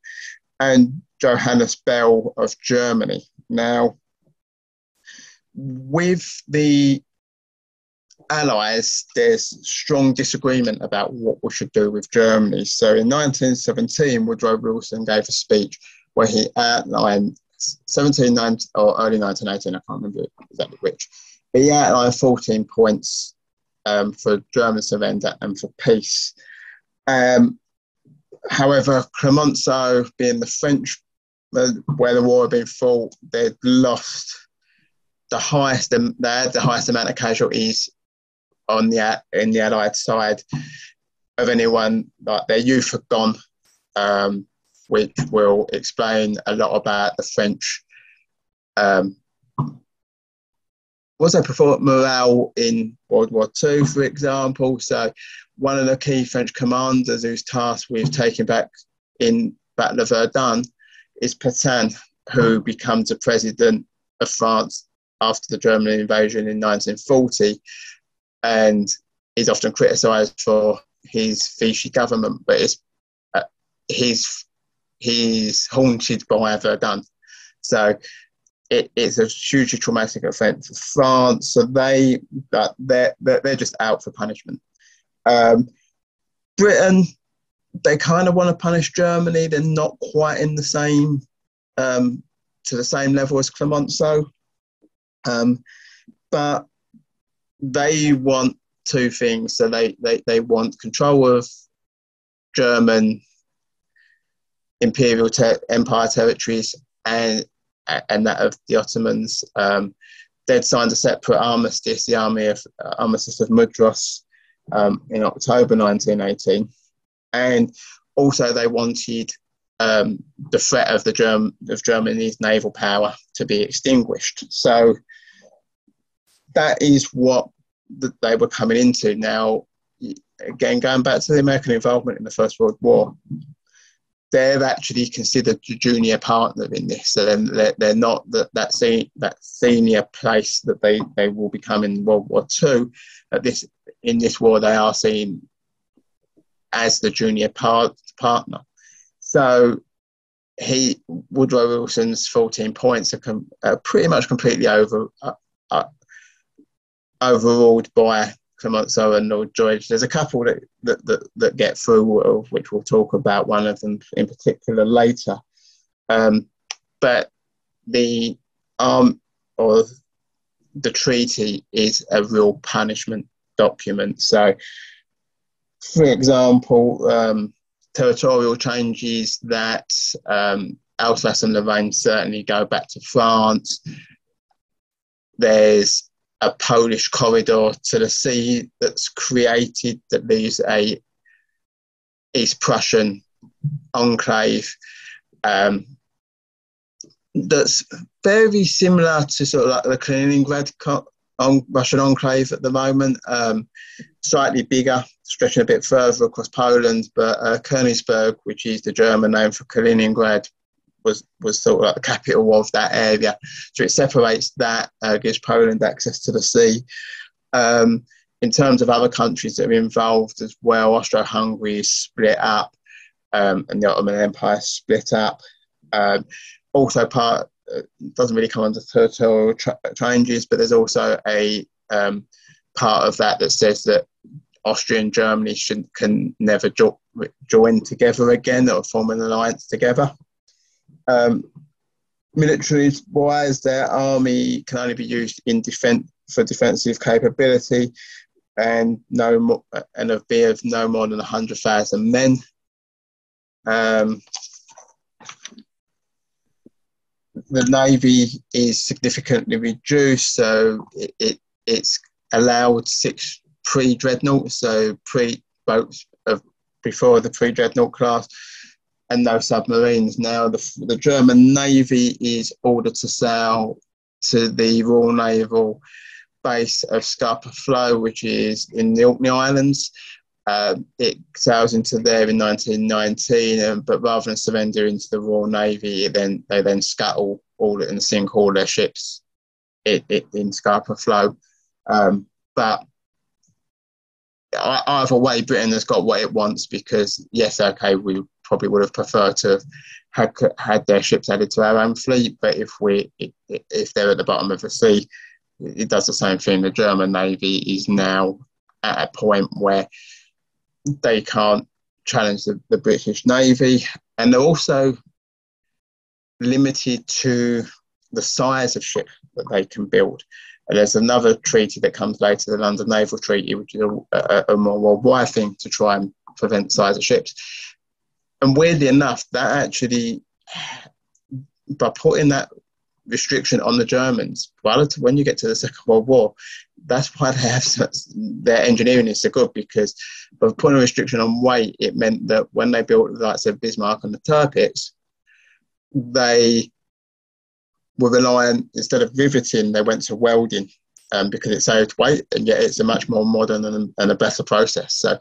S2: and Johannes Bell of Germany. Now, with the allies, there's strong disagreement about what we should do with Germany. So in 1917, Woodrow Wilson gave a speech where he outlined 17 or early 1918, I can't remember exactly which, but he outlined 14 points um, for German surrender and for peace. Um, however, Clemenceau, being the French, uh, where the war had been fought, they'd lost the highest, they had the highest amount of casualties on the in the Allied side of anyone. Like their youth had gone, um, which will explain a lot about the French. Um, was there perform morale in World War II, for example? So, one of the key French commanders who's tasked with taking back in Battle of Verdun is Pétain, who becomes the president of France after the German invasion in 1940 and is often criticised for his Vichy government, but it's, uh, he's, he's haunted by Verdun. So it, it's a hugely traumatic event for France. So they uh, they're, they're just out for punishment. Um, Britain, they kind of want to punish Germany. They're not quite in the same um, to the same level as Clemenceau, um, but they want two things. So they, they, they want control of German imperial ter- empire territories and and that of the Ottomans. Um, they'd signed a separate armistice, the army of uh, armistice of Mudros, um, in October 1918, and also they wanted um, the threat of the Germ- of Germany's naval power to be extinguished. So that is what that they were coming into. Now, again, going back to the American involvement in the First World War, they're actually considered the junior partner in this. So then they're, they're not that that, se- that senior place that they, they will become in World War Two. At this in this war, they are seen as the junior part, partner. So he Woodrow Wilson's 14 points are, com- are pretty much completely over uh, uh, overruled by Clemenceau and Lloyd George. There's a couple that, that, that, that get through, which we'll talk about, one of them in particular later. Um, but the um, or the treaty is a real punishment document. So, for example, um, territorial changes that um, Alsace and Lorraine certainly go back to France. There's a Polish corridor to the sea that's created that leaves a East Prussian enclave um, that's very similar to sort of like the Kaliningrad on Russian enclave at the moment, um, slightly bigger, stretching a bit further across Poland, but uh, Königsberg, which is the German name for Kaliningrad, was was sort of like the capital of that area. So it separates that, uh, gives Poland access to the sea. Um, in terms of other countries that are involved as well, Austro-Hungary split up, um, and the Ottoman Empire split up. Um, also, part uh, doesn't really come under territorial changes, but there's also a um, part of that that says that Austria and Germany should, can never jo- join together again or form an alliance together. Um, military wise, their army can only be used in defense for defensive capability, and no more, and a be of no more than hundred thousand men. Um, the navy is significantly reduced, so it, it it's allowed six pre-dreadnoughts, so pre boats of before the pre-dreadnought class and no submarines. Now, the, the German Navy is ordered to sail to the Royal Naval base of Scapa Flow, which is in the Orkney Islands. Uh, it sails into there in 1919, um, but rather than surrender into the Royal Navy, then they then scuttle all and sink all their ships it, in Scapa Flow. Um, but either way, Britain has got what it wants because, yes, okay, we probably would have preferred to have had their ships added to our own fleet. But if we if they're at the bottom of the sea, it does the same thing. The German Navy is now at a point where they can't challenge the, the British Navy, and they're also limited to the size of ship that they can build. And there's another treaty that comes later, the London Naval Treaty, which is a, a, a more worldwide thing to try and prevent size of ships. And weirdly enough, that actually, by putting that restriction on the Germans, when you get to the Second World War, that's why they have their engineering is so good because by putting a restriction on weight, it meant that when they built the likes of Bismarck and the Tirpitz, they were relying instead of riveting, they went to welding um, because it saved weight, and yet it's a much more modern and, and a better process. So,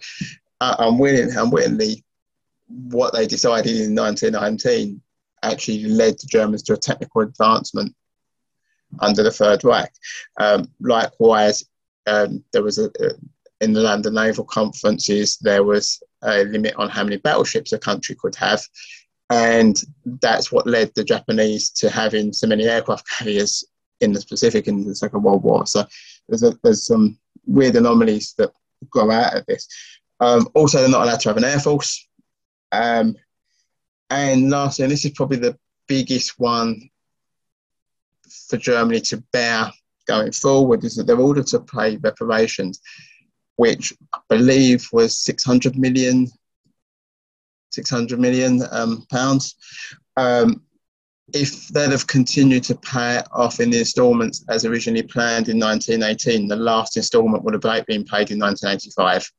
S2: uh, unwittingly, unwittingly, what they decided in 1919 actually led the Germans to a technical advancement under the Third Reich. Um, likewise, um, there was a, a, in the London Naval Conferences, there was a limit on how many battleships a country could have. And that's what led the Japanese to having so many aircraft carriers in the Pacific in the Second World War. So there's, a, there's some weird anomalies that grow out of this. Um, also, they're not allowed to have an air force. Um, and lastly, and this is probably the biggest one for Germany to bear going forward, is that they're ordered to pay reparations, which I believe was 600 million, 600 million um, pounds. Um, if they'd have continued to pay it off in the instalments as originally planned in 1918, the last instalment would have been paid in 1985.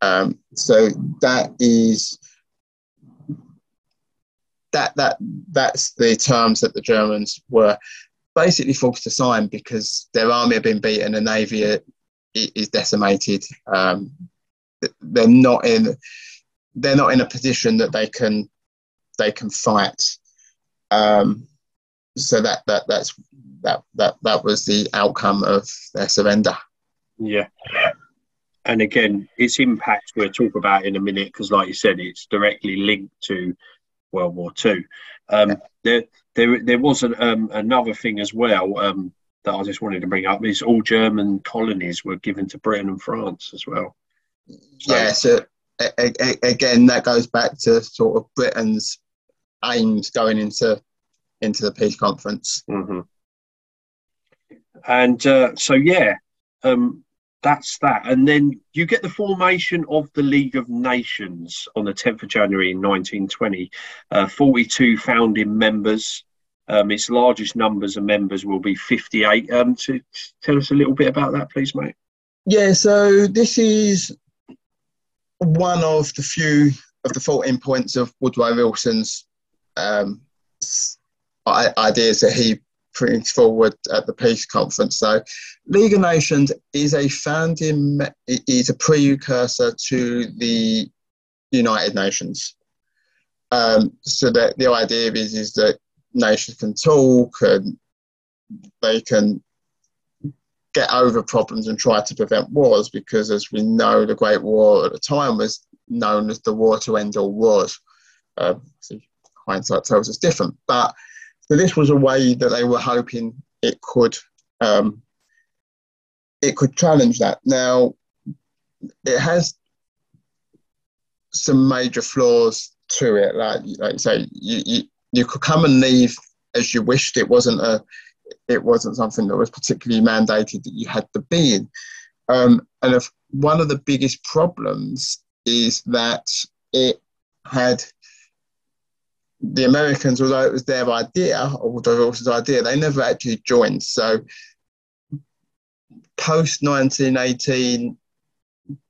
S2: Um, so that is that that that's the terms that the Germans were basically forced to sign because their army had been beaten, the navy is decimated. Um, they're not in they're not in a position that they can they can fight. Um, so that that that's that that that was the outcome of their surrender.
S1: Yeah. And again, its impact we'll talk about in a minute because, like you said, it's directly linked to World War Two. Um, there, there, there was an, um, another thing as well um, that I just wanted to bring up: is all German colonies were given to Britain and France as well.
S2: So, yeah, so a, a, again, that goes back to sort of Britain's aims going into into the peace conference.
S1: Mm-hmm. And uh, so, yeah, um, that's that. And then you get the formation of the League of Nations on the 10th of January in 1920. Uh, 42 founding members. Um, its largest numbers of members will be 58. Um, to tell us a little bit about that, please, mate.
S2: Yeah, so this is one of the few of the 14 points of Woodrow Wilson's um, ideas that he putting forward at the peace conference. So, League of Nations is a founding, is a precursor to the United Nations. Um, so that the idea is is that nations can talk and they can get over problems and try to prevent wars because, as we know, the Great War at the time was known as the war to end all wars. Uh, hindsight tells us different, but so this was a way that they were hoping it could um, it could challenge that. Now it has some major flaws to it. Like like say, you, you you could come and leave as you wished. It wasn't a it wasn't something that was particularly mandated that you had to be in. Um, and if one of the biggest problems is that it had the Americans, although it was their idea, or Woodrow Wilson's idea, they never actually joined. So post 1918,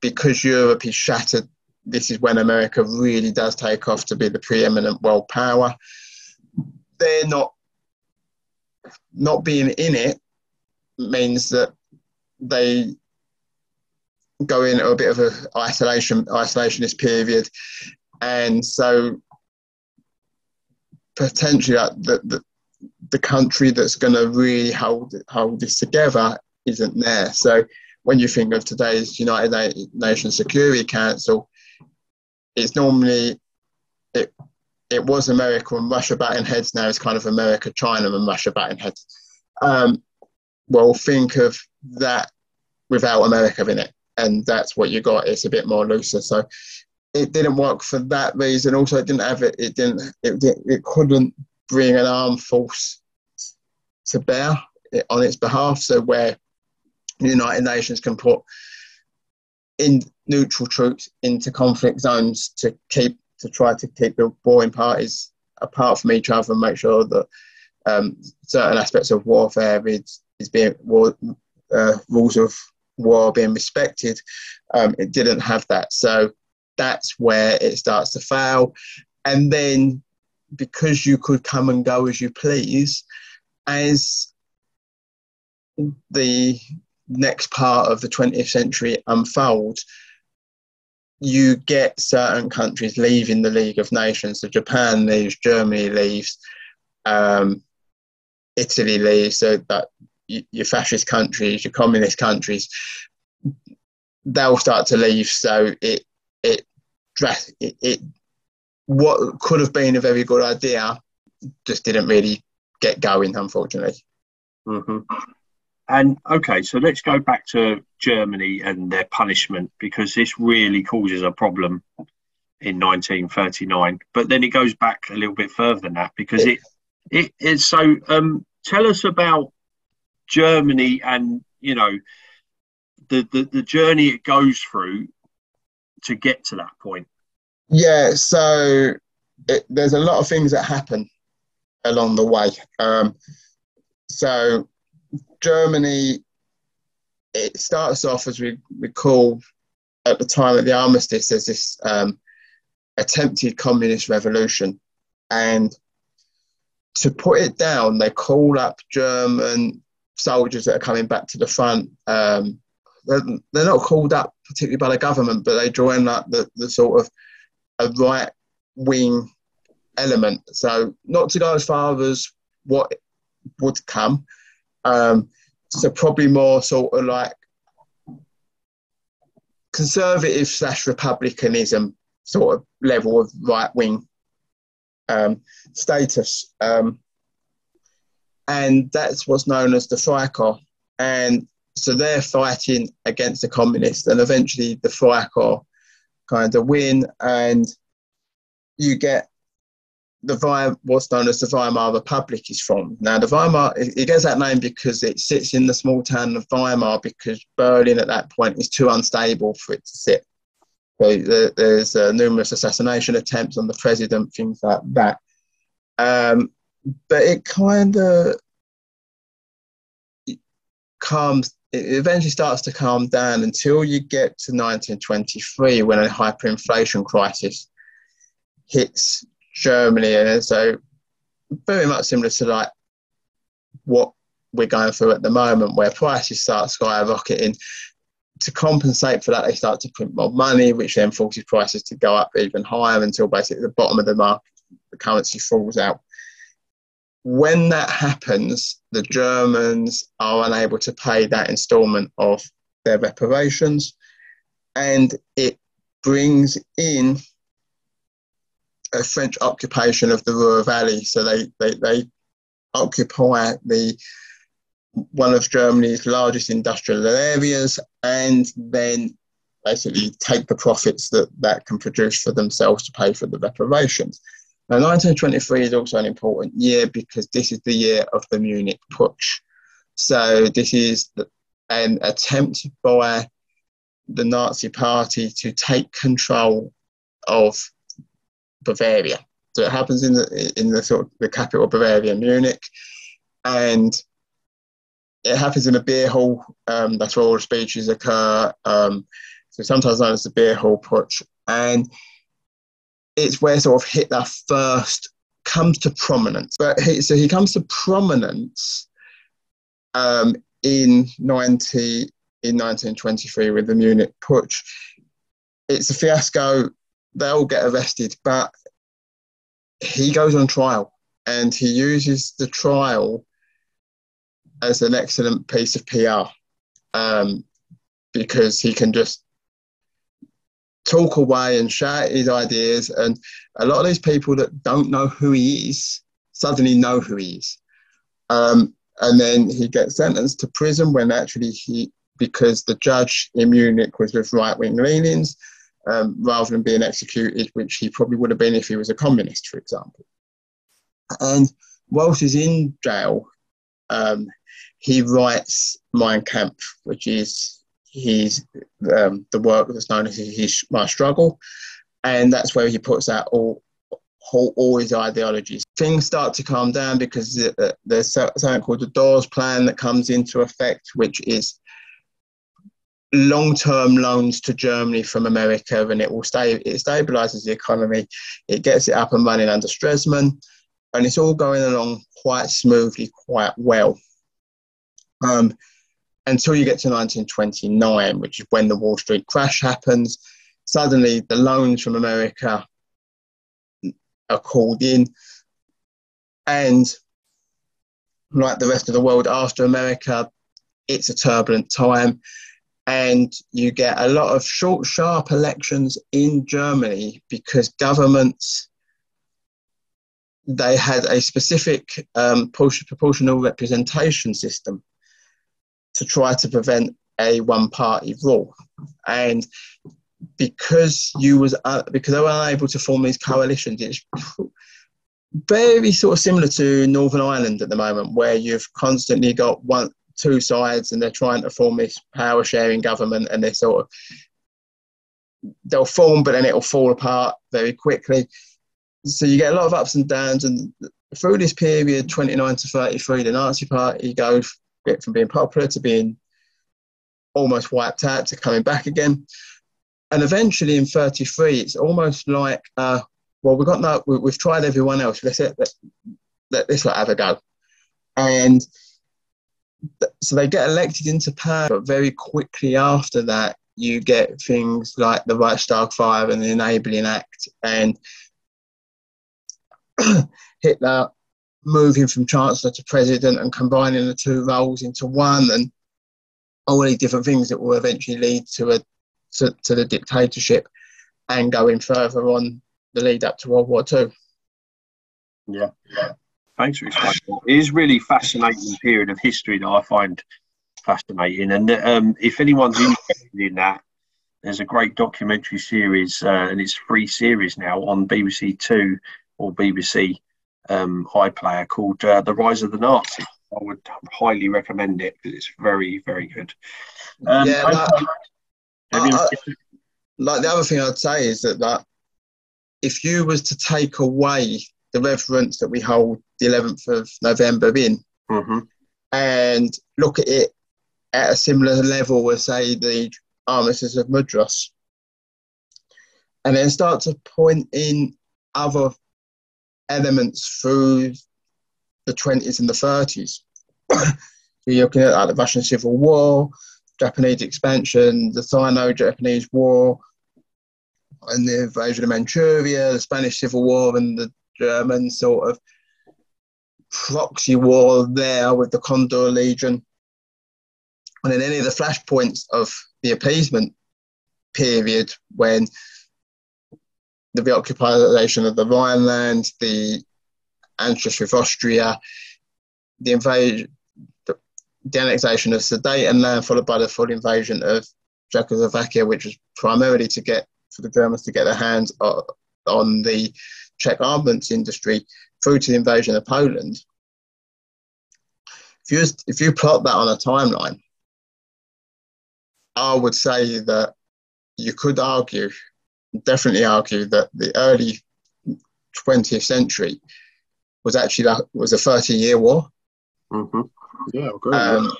S2: because Europe is shattered, this is when America really does take off to be the preeminent world power. They're not not being in it means that they go into a bit of a isolation isolationist period, and so potentially the, the, the country that's going to really hold hold this together isn't there. So when you think of today's United Nations Security Council, it's normally it it was America and Russia batting heads. Now it's kind of America, China, and Russia batting heads. Um, well, think of that without America in it, and that's what you got. It's a bit more looser, so it didn't work for that reason. Also, it didn't have it. It didn't. It, it couldn't bring an armed force to bear on its behalf. So where the United Nations can put in neutral troops into conflict zones to keep to try to keep the warring parties apart from each other and make sure that um, certain aspects of warfare is, is being war, uh, rules of war being respected. Um, it didn't have that, so that's where it starts to fail. And then because you could come and go as you please, as the next part of the 20th century unfolds, you get certain countries leaving the League of Nations. So Japan leaves, Germany leaves, um, Italy leaves. So that your fascist countries, your communist countries, they'll start to leave. So it it it, it what could have been a very good idea just didn't really get going, unfortunately.
S1: Mm-hmm. And okay, so let's go back to Germany and their punishment because this really causes a problem in 1939. But then it goes back a little bit further than that because it it is so. Um, tell us about Germany and you know the, the the journey it goes through to get to that point.
S2: Yeah, so it, there's a lot of things that happen along the way. Um, so Germany, it starts off as we recall at the time of the armistice as this um, attempted communist revolution. And to put it down, they call up German soldiers that are coming back to the front. Um, they're, they're, not called up particularly by the government, but they join like the, the sort of a right wing element. So not to go as far as what would come, um, so probably more sort of like conservative slash republicanism sort of level of right wing um, status. Um, and that's what's known as the Freikorps. And so they're fighting against the communists, and eventually the Freikorps kind of win, and you get the what's known as the Weimar Republic is from. Now, the Weimar, it, gets that name because it sits in the small town of Weimar because Berlin at that point is too unstable for it to sit. So there's uh, numerous assassination attempts on the president, things like that. Um, but it kind of calms, it eventually starts to calm down until you get to 1923 when a hyperinflation crisis hits Germany, and so very much similar to like what we're going through at the moment, where prices start skyrocketing. To compensate for that, they start to print more money, which then forces prices to go up even higher until basically the bottom of the market, the currency falls out. When that happens, the Germans are unable to pay that instalment of their reparations, and it brings in a French occupation of the Ruhr Valley. So they, they, they occupy the one of Germany's largest industrial areas and then basically take the profits that that can produce for themselves to pay for the reparations. Now, 1923 is also an important year because this is the year of the Munich Putsch. So this is an attempt by the Nazi Party to take control of Bavaria. So it happens in the in the sort of the capital of Bavaria, Munich, and it happens in a beer hall. Um, that's where all the speeches occur. Um, so sometimes known as the beer hall putsch, and it's where sort of Hitler first comes to prominence. But he, so he comes to prominence um, in ninety in 1923 with the Munich Putsch. It's a fiasco they all get arrested, but he goes on trial and he uses the trial as an excellent piece of PR um, because he can just talk away and shout his ideas. And a lot of these people that don't know who he is suddenly know who he is. Um, and then he gets sentenced to prison when actually he, because the judge in Munich was with right wing leanings, um, rather than being executed, which he probably would have been if he was a communist, for example. And whilst he's in jail, um, he writes Mein Kampf, which is his um, the work that's known as his My Struggle, and that's where he puts out all all, all his ideologies. Things start to calm down because there's something called the Dawes Plan that comes into effect, which is long-term loans to Germany from America, and it will stay. It stabilizes the economy. It gets it up and running under Stresemann, and it's all going along quite smoothly, quite well. Um, until you get to 1929, which is when the Wall Street crash happens. Suddenly, the loans from America are called in, and like the rest of the world after America, it's a turbulent time, and you get a lot of short, sharp elections in Germany because governments they had a specific um, proportional representation system to try to prevent a one party rule. And because you was uh, because they were unable to form these coalitions, it's very sort of similar to Northern Ireland at the moment, where you've constantly got one two sides and they're trying to form this power sharing government and they're sort of they'll form but then it'll fall apart very quickly. So you get a lot of ups and downs and through this period, 29 to 33, the Nazi Party goes it from being popular to being almost wiped out to coming back again. And eventually in 33, it's almost like, uh, well, we've got no, we, have tried everyone else. Let's let, let this lot have a go. And th- so they get elected into power, but very quickly after that, you get things like the Reichstag fire and the Enabling Act, and Hitler moving from chancellor to president and combining the two roles into one and all these different things that will eventually lead to a to, to the dictatorship and going further on the lead up to World War Two.
S1: Yeah. Thanks. It is really fascinating period of history that I find fascinating. And um, if anyone's interested in that, there's a great documentary series, uh, and it's free series now on BBC Two or BBC um, iPlayer called uh, The Rise of the Nazi. I would highly recommend it because it's very, very good. Um,
S2: yeah, like, I, like the other thing I'd say is that, that if you was to take away the reference that we hold the 11th of November in
S1: mm-hmm.
S2: and look at it at a similar level as, say, the armistice of Mudros, and then start to point in other elements through the 20s and the 30s. You're looking at like, the Russian Civil War, Japanese expansion, the Sino-Japanese War, and the invasion of Manchuria, the Spanish Civil War, and the German sort of proxy war there with the Condor Legion. And then any of the flashpoints of the appeasement period when the reoccupation of the Rhineland, the Anschluss with Austria, the invasion, the, the annexation of Sudetenland, followed by the full invasion of Czechoslovakia, which was primarily to get for the Germans to get their hands on, on the Czech armaments industry through to the invasion of Poland. If you, if you plot that on a timeline, I would say that you could argue definitely argue that the early 20th century was actually that was a 30 year war.
S1: Mm-hmm. Yeah,
S2: um,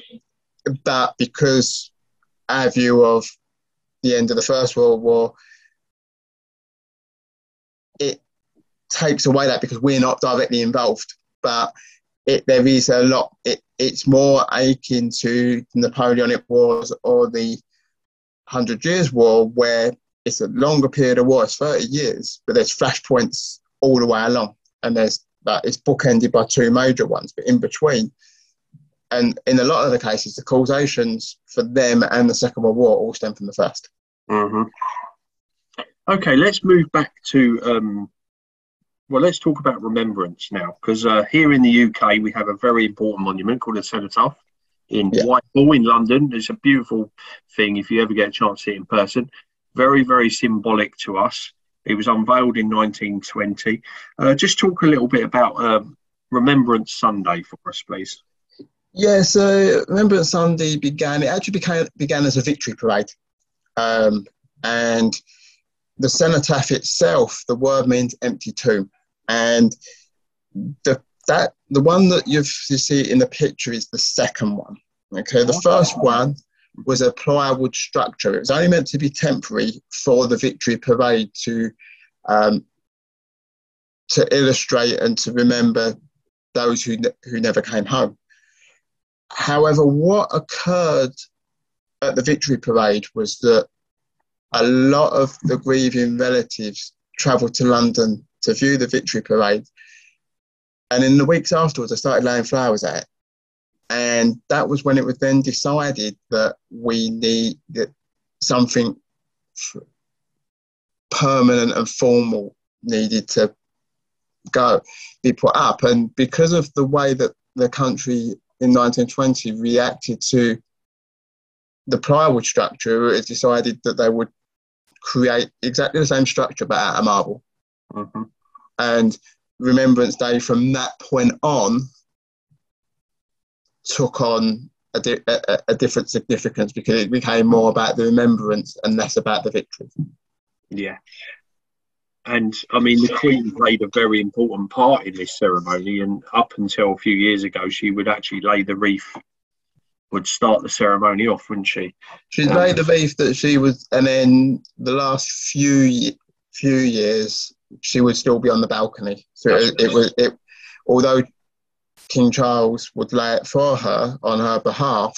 S2: but because our view of the end of the First World War, it takes away that because we're not directly involved. But it, there is a lot. It, it's more akin to the Napoleonic Wars or the Hundred Years' War, where it's a longer period of war, it's 30 years, but there's flashpoints all the way along. And there's that it's bookended by two major ones, but in between. And in a lot of the cases, the causations for them and the Second World War all stem from the 1st
S1: mm-hmm. Okay, let's move back to um, well, let's talk about remembrance now, because uh, here in the UK we have a very important monument called the Cenotaph in
S2: Yeah.
S1: Whitehall in London. It's a beautiful thing if you ever get a chance to see it in person. Very, very symbolic to us. It was unveiled in 1920. Uh, just talk a little bit about um, Remembrance Sunday for us, please.
S2: Yeah, so Remembrance Sunday began, it actually began, began as a victory parade. Um, and the cenotaph itself, the word means empty tomb. And the that the one that you've, you see in the picture is the second one. Okay, the first one was a plywood structure. It was only meant to be temporary for the victory parade to um, to illustrate and to remember those who ne- who never came home. However, what occurred at the victory parade was that a lot of the grieving relatives travelled to London to view the victory parade. And in the weeks afterwards, I started laying flowers at it. And that was when it was then decided that we need that something permanent and formal needed to go be put up. And because of the way that the country in 1920 reacted to the plywood structure, it decided that they would create exactly the same structure but out of marble.
S1: hmm
S2: And Remembrance Day from that point on took on a, di- a, a- different significance because it became more about the remembrance and less about the victory.
S1: Yeah. And I mean, the Queen played a very important part in this ceremony. And up until a few years ago, she would actually lay the wreath, would start the ceremony off, wouldn't she?
S2: She's made um, the beef that she was, and then the last few few years she would still be on the balcony. So it, it was it, although King Charles would lay it for her on her behalf,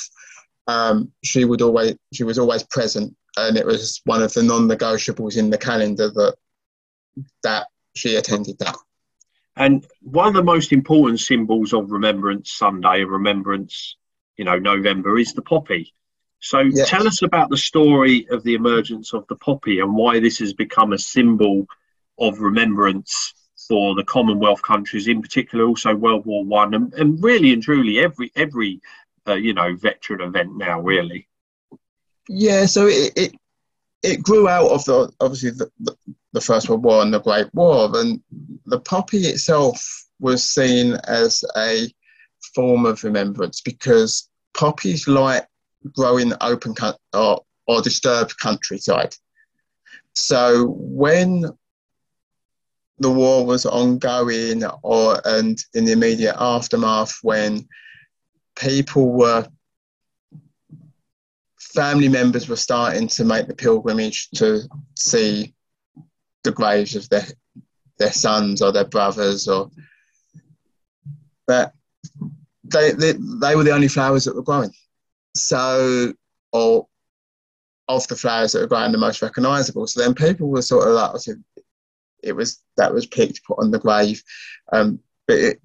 S2: um, she would always she was always present, and it was one of the non-negotiables in the calendar that that she attended that.
S1: And one of the most important symbols of Remembrance Sunday Remembrance, you know, November is the poppy. So
S2: Yes.
S1: tell us about the story of the emergence of the poppy and why this has become a symbol of remembrance for the Commonwealth countries, in particular, also World War One, and, and really and truly every every uh, you know veteran event now, really.
S2: Yeah, so it, it it grew out of the obviously the, the, the First World War and the Great War, and the poppy itself was seen as a form of remembrance because poppies like grow in open or, or disturbed countryside. So when the war was ongoing, or and in the immediate aftermath, when people were family members were starting to make the pilgrimage to see the graves of their their sons or their brothers or but they, they they were the only flowers that were growing. So or of the flowers that were growing the most recognizable. So then people were sort of like it was that was picked put on the grave um, but it,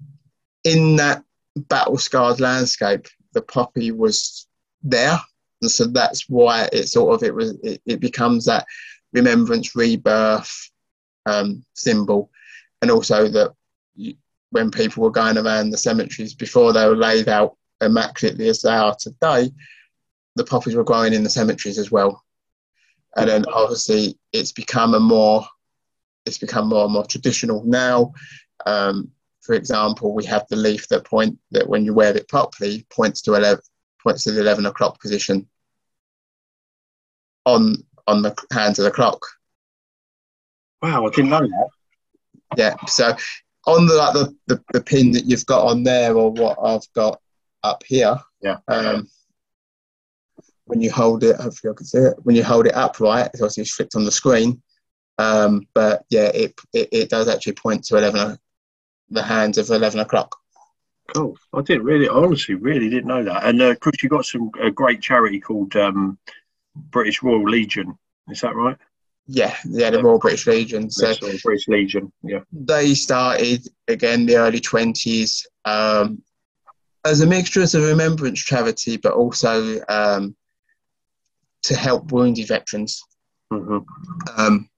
S2: in that battle scarred landscape the poppy was there. And so that's why it sort of it was it, it becomes that remembrance rebirth um, symbol. And also that when people were going around the cemeteries before they were laid out immaculately as they are today the poppies were growing in the cemeteries as well. And then obviously it's become a more it's become more and more traditional now um, for example we have the leaf that point that when you wear it properly points to 11 points to the 11 o'clock position on on the hands of the clock.
S1: Wow, I didn't know that.
S2: Yeah. So on the like the, the, the pin that you've got on there or what I've got up here,
S1: Yeah.
S2: um, when you hold it, hopefully I can see it. When you hold it upright, it's obviously flipped on the screen. Um, but yeah, it, it it does actually point to eleven o- the hands of eleven o'clock.
S1: Cool. I didn't really, I honestly, really didn't know that. And uh, of course, you got some a great charity called um, British Royal Legion. Is that right?
S2: Yeah, yeah, the Royal British Legion. So
S1: Yes, British Legion. Yeah.
S2: they started again the early 20s um, as a mixture as a remembrance charity, but also um, to help wounded veterans.
S1: hmm
S2: Um,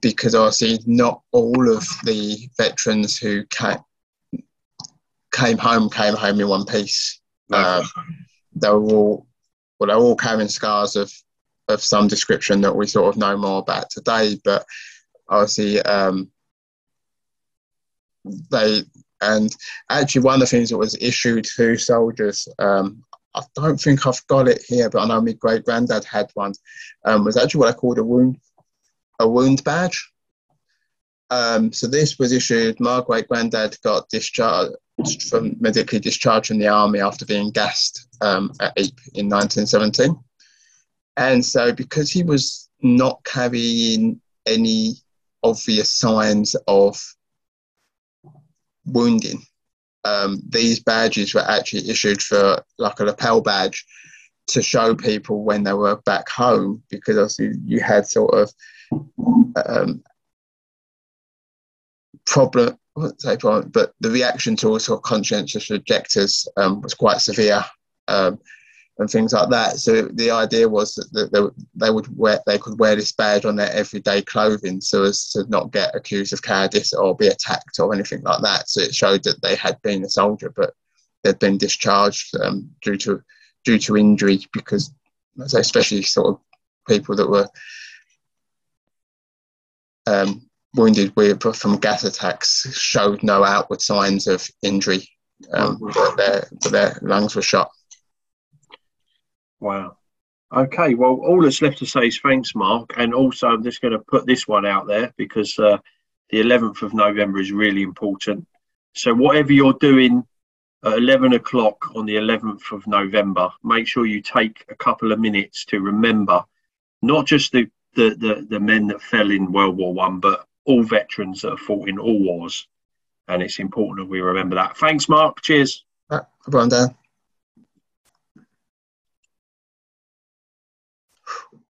S2: because obviously not all of the veterans who came, came home came home in one piece. Um, they were all well, they're all carrying scars of of some description that we sort of know more about today. But obviously, um, they and actually one of the things that was issued to soldiers. Um, I don't think I've got it here, but I know my great granddad had one. Um, was actually what I called a wound a wound badge. Um, so this was issued. My great granddad got discharged from medically discharged from the army after being gassed um, at Ypres in 1917. And so, because he was not carrying any obvious signs of wounding, um, these badges were actually issued for like a lapel badge to show people when they were back home, because obviously you had sort of um, problem, I wouldn't say problem, but the reaction to also conscientious objectors um, was quite severe. Um, and things like that. So the idea was that they, they would wear, they could wear this badge on their everyday clothing, so as to not get accused of cowardice or be attacked or anything like that. So it showed that they had been a soldier, but they'd been discharged um, due to due to injury because, especially sort of people that were um, wounded with, from gas attacks showed no outward signs of injury, um, but, their, but their lungs were shot.
S1: Wow. Okay, well, all that's left to say is thanks, Mark. And also, I'm just going to put this one out there because uh, the 11th of November is really important. So, whatever you're doing at 11 o'clock on the 11th of November, make sure you take a couple of minutes to remember not just the, the, the, the men that fell in World War One, but all veterans that have fought in all wars. And it's important that we remember that. Thanks, Mark. Cheers.
S2: Right, Daz.